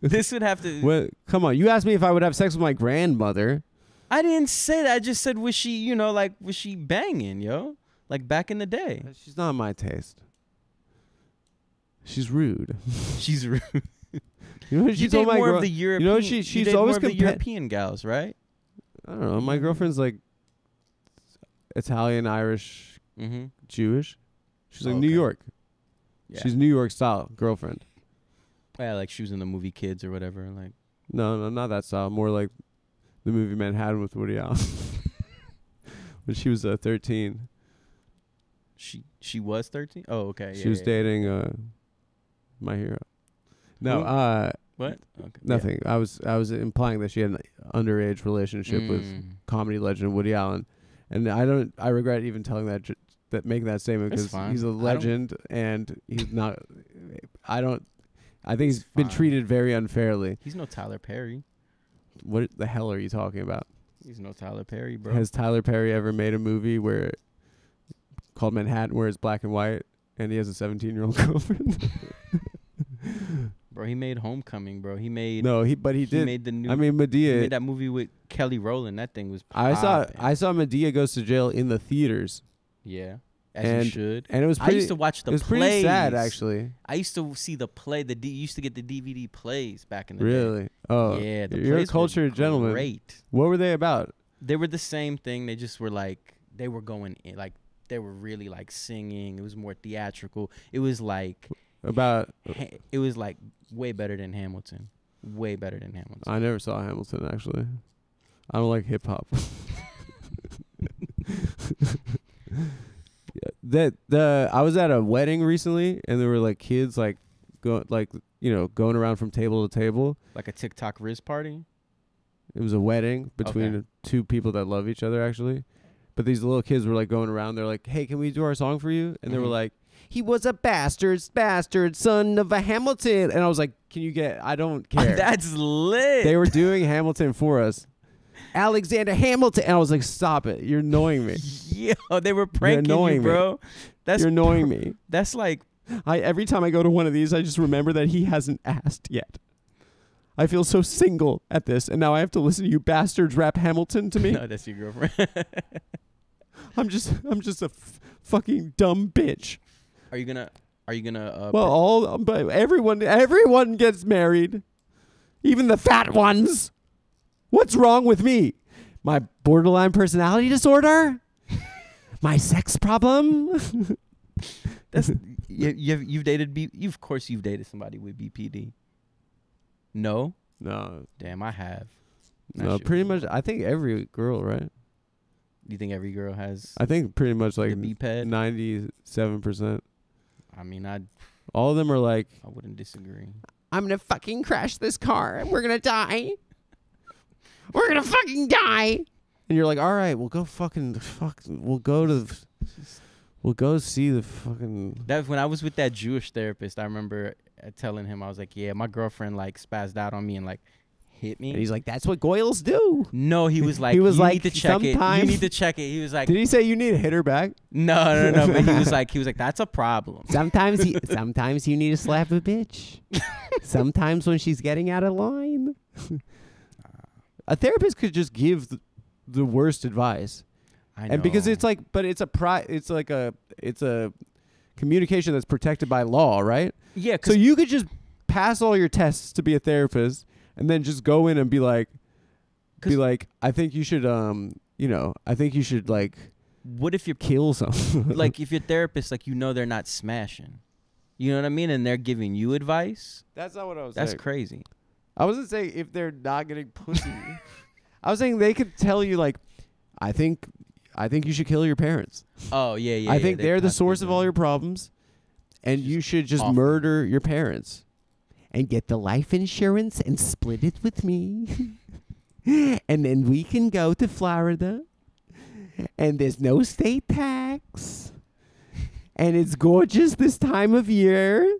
this would have to. What? Come on, you asked me if I would have sex with my grandmother. I didn't say that. I just said was she, you know, like was she banging, yo, like back in the day. She's not my taste. She's rude. She's rude. You know she you told my more girl? of the European. you know, she- she's always more of the compa- European gals, right? I don't know. My girlfriend's like Italian, Irish, Mm-hmm. Jewish. She's like New York. Yeah. She's New York style girlfriend. yeah, like she was in the movie Kids or whatever. Like No, no, not that style. More like the movie Manhattan with Woody Allen. when she was uh, 13, she she was thirteen. Oh, okay. she yeah, was yeah. dating uh, my hero. No, Who? uh, What? Okay. yeah. nothing. I was I was implying that she had an underage relationship with Mm. comedy legend Woody Allen, and I don't. I regret even telling that j- that making that statement because he's a legend and he's not. I don't. I think he's It's been treated very unfairly. He's no Tyler Perry. What the hell are you talking about? He's no Tyler Perry, bro. Has Tyler Perry ever made a movie where called Manhattan where it's black and white and he has a 17 year old girlfriend? bro, he made Homecoming, bro. He made no, he but he, he did. made the new I mean, he Madea. made that movie with Kelly Rowland. That thing was I saw. I saw Madea goes to jail in the theaters, Yeah. As And- you should. and it was I used to watch the it was plays. pretty sad, actually. I used to see the play. The D, used to get the DVD plays back in the day. Really? Oh, yeah, the you're a cultured gentleman. Great. What were they about? They were the same thing. They just were like they were going in, like they were really like singing. It was more theatrical. It was like About it was like way better than Hamilton. Way better than Hamilton. I never saw Hamilton actually. I don't like hip hop. That the I was at a wedding recently and there were like kids like go like you know going around from table to table. Like a TikTok Riz party. It was a wedding between Okay. two people that love each other actually. But these little kids were like going around. They're like, "Hey, can we do our song for you?" And they were Mhm. like, "He was a bastard, bastard son of a Hamilton." And I was like, "Can you get? I don't care." That's lit. they were doing Hamilton for us. Alexander Hamilton. And I was like, stop it. You're annoying me. Yo, they were pranking annoying you, me. bro. That's You're annoying me. That's like I every time I go to one of these, I just remember that he hasn't asked yet. I feel so single at this, and now I have to listen to you bastards rap Hamilton to me. no, that's your girlfriend. I'm just, I'm just a f- fucking dumb bitch. are you gonna? Are you gonna? Uh, Well, all, but everyone, everyone gets married, even the fat ones. What's wrong with me? My borderline personality disorder? My sex problem? That's you, you've you've dated B. You of course you've dated somebody with BPD. No, no, damn, I have. That no. shit Pretty much, I think every girl, right? Do you think every girl has I think pretty much like ninety-seven percent. I mean, I All of them are like, I wouldn't disagree. I'm gonna fucking crash this car and we're gonna die. We're gonna fucking die. And you're like, all right, we'll go fucking fuck. We'll go to, the, we'll go see the fucking. That when I was with that Jewish therapist, I remember uh, telling him I was like, "Yeah, my girlfriend like spazzed out on me and like hit me." And he's like, that's what goyles do. no, he was like, he was "You like, need to check it. You need to check it." He was like, Did he say you need to hit her back? "No, no, no." But he was like, he was like, "That's a problem." Sometimes, you, sometimes you need to slap a bitch. sometimes when she's getting out of line. A therapist could just give the, the worst advice. I know. and because it's like but it's a pri it's like a it's a communication that's protected by law right yeah, so you could just pass all your tests to be a therapist and then just go in and be like be like i think you should um you know i think you should like what if you're kill someone like if your therapist like you know they're not smashing, you know what I mean, and they're giving you advice? that's not what i was That's saying crazy. I wasn't saying if they're not getting pussy i was saying they could tell you like i think i think you should kill your parents Oh yeah, yeah. I yeah, think they they're the source of all your problems, and you should just awful. murder your parents and get the life insurance and split it with me. and then we can go to Florida, and there's no state tax, and it's gorgeous this time of year.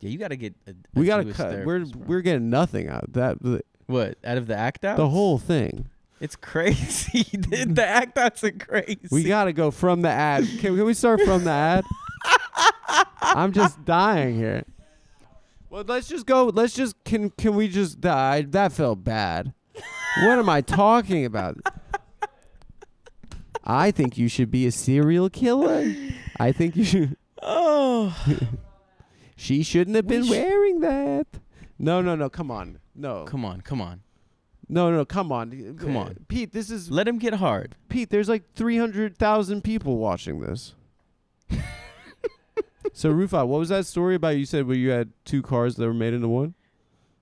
Yeah, you got to get. A, a We gotta cut. We're bro. we're getting nothing out of that. What out of the act out? the whole thing. It's crazy. the, act outs are crazy. We gotta go from the ad. Can, can we start from the ad? I'm just dying here. Well, let's just go. Let's just can can we just die? That felt bad. what am I talking about? I think you should be a serial killer. I think you should. Oh, She shouldn't have been wearing that. No, no, no. Come on. No. come on, come on. No, no. Come on. Come Uh, on. Pete. This is Let him get hard. Pete. There's like three hundred thousand people watching this. So Rufat, what was that story about? You said where you had two cars that were made into one.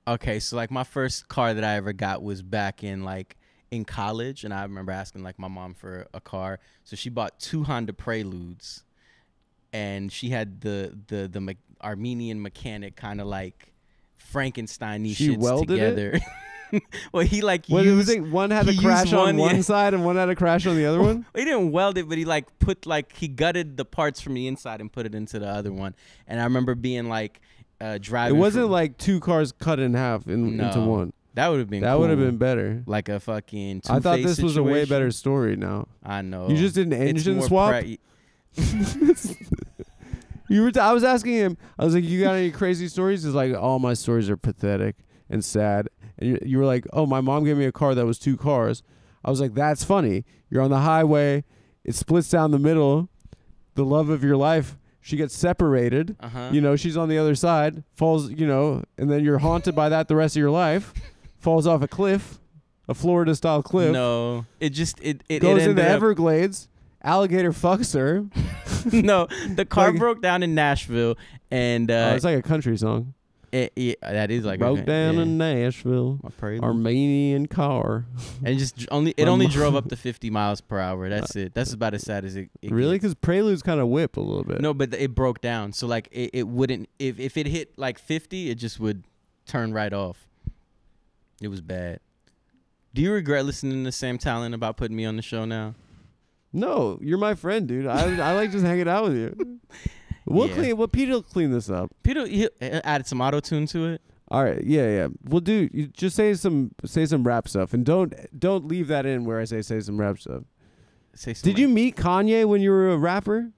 Okay, so like my first car that I ever got was back in like in college, and I remember asking like my mom for a car. So she bought two Honda Preludes, and she had the the the me- Armenian mechanic kind of like Frankenstein She shits welded it? together. well, he like What used. was it? One had a crash on one, yeah. side and one had a crash on the other one. He didn't weld it, but he like put like he gutted the parts from the inside and put it into the other one. And I remember being like uh It wasn't from- like two cars cut in half in, into one. that would have been That would have been better. like a fucking. I thought this was a way better story. Now I know. you just did an engine swap. pra- You were. T- I was asking him. I was like, "You got any crazy stories?" He's like, "All my stories are pathetic and sad." And you, you were like, "Oh, my mom gave me a car that was two cars." I was like, "That's funny. You're on the highway. It splits down the middle. The love of your life. She gets separated. uh-huh. You know, she's on the other side. Falls. You know, and then you're haunted by that the rest of your life. Falls off a cliff, a Florida style cliff. No, it just it it, goes it into Everglades. Alligator fucks her. no, the car Like- broke down in Nashville, and uh, oh, it's like a country song. it, it- that is like Broke a, down yeah. in Nashville. Armenian car. and it just only it only drove up to 50 miles per hour. That's it. That's about as sad as it. it Really? Because Preludes kind of whip a little bit. No, but it broke down. So like it, it wouldn't if if it hit like 50, it just would turn right off. It was bad. Do you regret listening to Sam Tallent about putting me on the show now? No, you're my friend, dude. I I like just hanging out with you. We'll Yeah. clean. Well, Peter will clean this up. Peter he added some auto tune to it. All right. Yeah, yeah. We'll do. You just say some say some rap stuff, and don't don't leave that in where I say say some rap stuff. Say some, Did you meet Kanye when you were a rapper?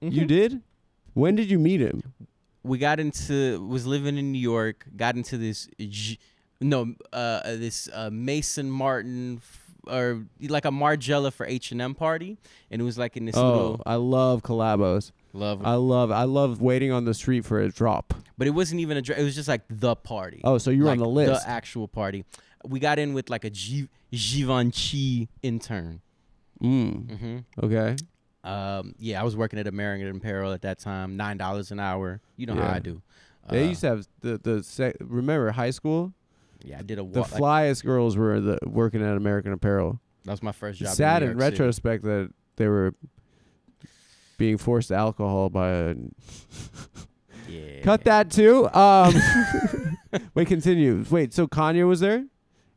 like- You did. When did you meet him? we got into was living in New York, got into this no uh this uh Maison Martin or like a Margiela for H and M party, and it was like in this oh, little I love collabos. love, I love I love waiting on the street for a drop. but it wasn't even a drop. it was just like the party. Oh, so you were on the list. the actual party. We got in with like a G- Givenchy intern. mm. hmm Okay. Um, yeah, I was working at American Apparel at that time, nine dollars an hour. You know Yeah. how I do. They Uh, used to have the the sec- remember high school. Yeah, I did a The walk. like, flyest girls were the working at American Apparel. that was my first job. Sad in, in New York City. retrospect that they were being forced to alcohol by a. Yeah. Cut that too. Um, wait, continue. Wait, so Kanye was there,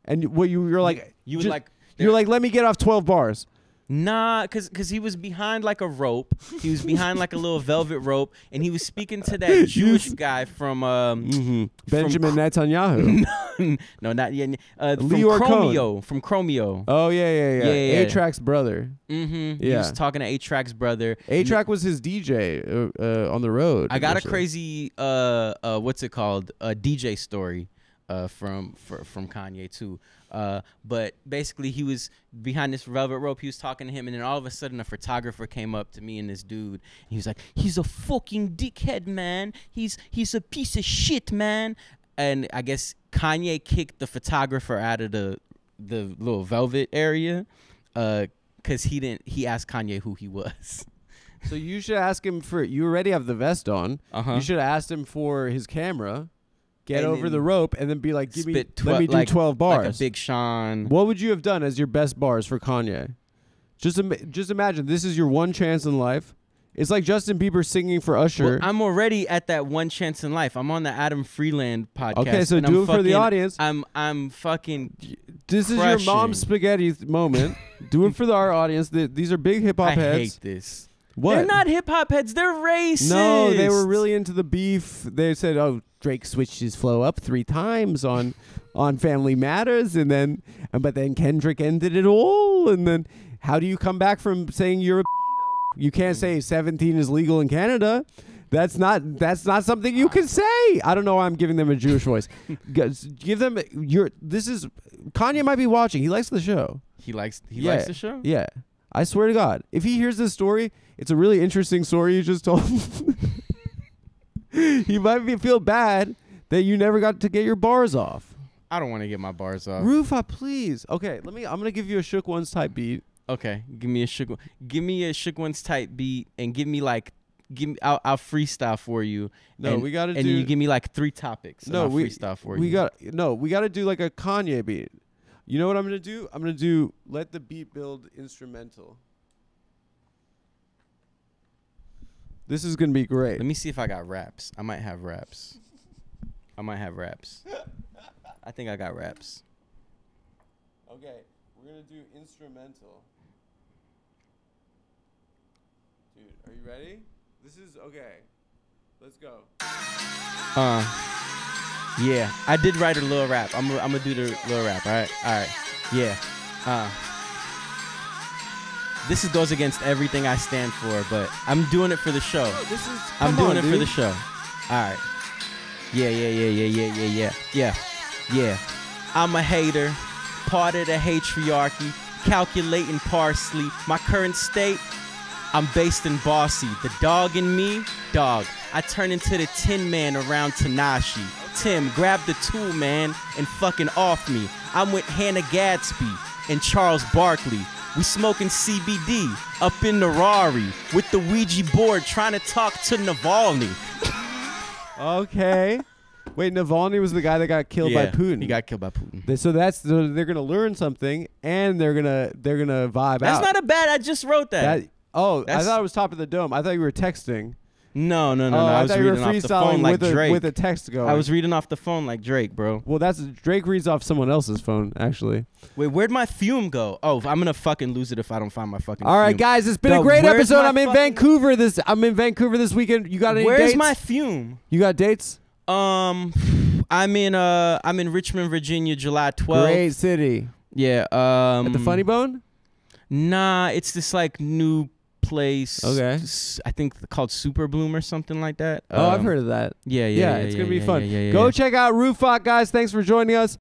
and you- what you were like? You like, you're like, let me get off twelve bars. Nah, cause, cause he was behind like a rope. He was behind like a little velvet rope, and he was speaking to that Jewish guy from um, Mm-hmm. Benjamin Cro- Netanyahu. no, not yet. Uh, from Leor. Chromeo, from Chromeo. oh yeah, yeah, yeah. Yeah, yeah. A-Trak's brother. Mm-hmm. He Yeah. was talking to A-Trak's brother. A-Trak was his DJ uh, uh, on the road. I got a crazy uh uh what's it called a DJ story uh from fr- from Kanye too. Uh, but basically he was behind this velvet rope. He was talking to him, and then all of a sudden a photographer came up to me and this dude. And he was like, "He's a fucking dickhead, man. He's he's a piece of shit, man." And I guess Kanye kicked the photographer out of the the little velvet area, uh, cause he didn't. He asked Kanye who he was. So you should ask him for. You already have the vest on. Uh huh. You should have asked him for his camera. Get And over the rope and then be like, "Give me, let me do like- twelve bars." Like a Big Sean. What would you have done as your best bars for Kanye? Just Im- just imagine this is your one chance in life. It's like Justin Bieber singing for Usher. Well, I'm already at that one chance in life. I'm on the Adam Friedland podcast. okay, so do I'm it for the audience. I'm I'm fucking. this is your mom's spaghetti moment. do it for the, our audience. Th- these are big hip hop I heads. I hate this. what? They're not hip hop heads. They're racist. No, they were really into the beef. They said, "Oh, Drake switched his flow up three times on on Family Matters, and then, and but then Kendrick ended it all, and then how do you come back from saying you're a? You can't say 17 is legal in Canada. That's not that's not something you can say. I don't know why I'm giving them a Jewish voice. Give them your. This is Kanye might be watching. He likes the show. He likes he Yeah. likes the show. Yeah. I swear to God, if he hears this story, it's a really interesting story you just told. he might be, feel bad that you never got to get your bars off. I don't want to get my bars off. Rufat, please. Okay, let me. I'm gonna give you a shook ones type beat. Okay, give me a shook. Give me a shook ones type beat and give me like give me. I'll, I'll freestyle for you. No, and, we gotta and do- you give me like three topics. No, we freestyle for we you. got no. We got to do like a Kanye beat. You know what I'm gonna do? I'm gonna do let the beat build instrumental. This is gonna be great. Let me see if I got raps. I might have raps. I might have raps. I think I got raps. Okay, we're gonna do instrumental. Dude, are you ready? This is okay. Let's go. Uh, yeah, I did write a little rap. I'm gonna I'm gonna do the little rap. All right, all right, yeah. Uh, this is, goes against everything I stand for, but I'm doing it for the show. Oh, this is. I'm doing on, it for the show. All right. Yeah, yeah, yeah, yeah, yeah, yeah, yeah, yeah, yeah. I'm a hater, part of the hatriarchy, calculating parsley. My current state, I'm based in Bossy. The dog in me, dog. I turn into the Tin Man around Tanashi. Tim, grab the tool, man, and fucking off me. I'm with Hannah Gadsby and Charles Barkley. We smoking CBD up in the Rari with the Ouija board trying to talk to Navalny. Okay. Wait, Navalny was the guy that got killed by Putin. He got killed by Putin. They- so that's the, they're gonna learn something and they're gonna they're gonna vibe out. That's not a bad. I just wrote that. that. Oh, I That's- thought it was top of the dome. I thought you were texting. No, no, no, oh, no. I, I, was thought you were reading off the phone like a Drake. with a text going. I was reading off the phone like Drake, bro. well, that's Drake reads off someone else's phone actually. Wait, where'd my fume go? Oh, I'm gonna fucking lose it if I don't find my fucking. All right, fume. guys, it's been a great episode. I'm in Vancouver this. I'm in Vancouver this weekend. You got any Where's dates? my fume? you got dates? Um, I'm in uh, I'm in Richmond, Virginia, July 12th. Great city. Yeah. Um, At the Funny Bone. Nah, it's this like new place. Okay. I think called Super Bloom or something like that. Oh, I've Um, heard of that. Yeah, yeah, Yeah, yeah. it's yeah, gonna be fun. yeah, yeah, Go check out Rufat, guys. Thanks for joining us.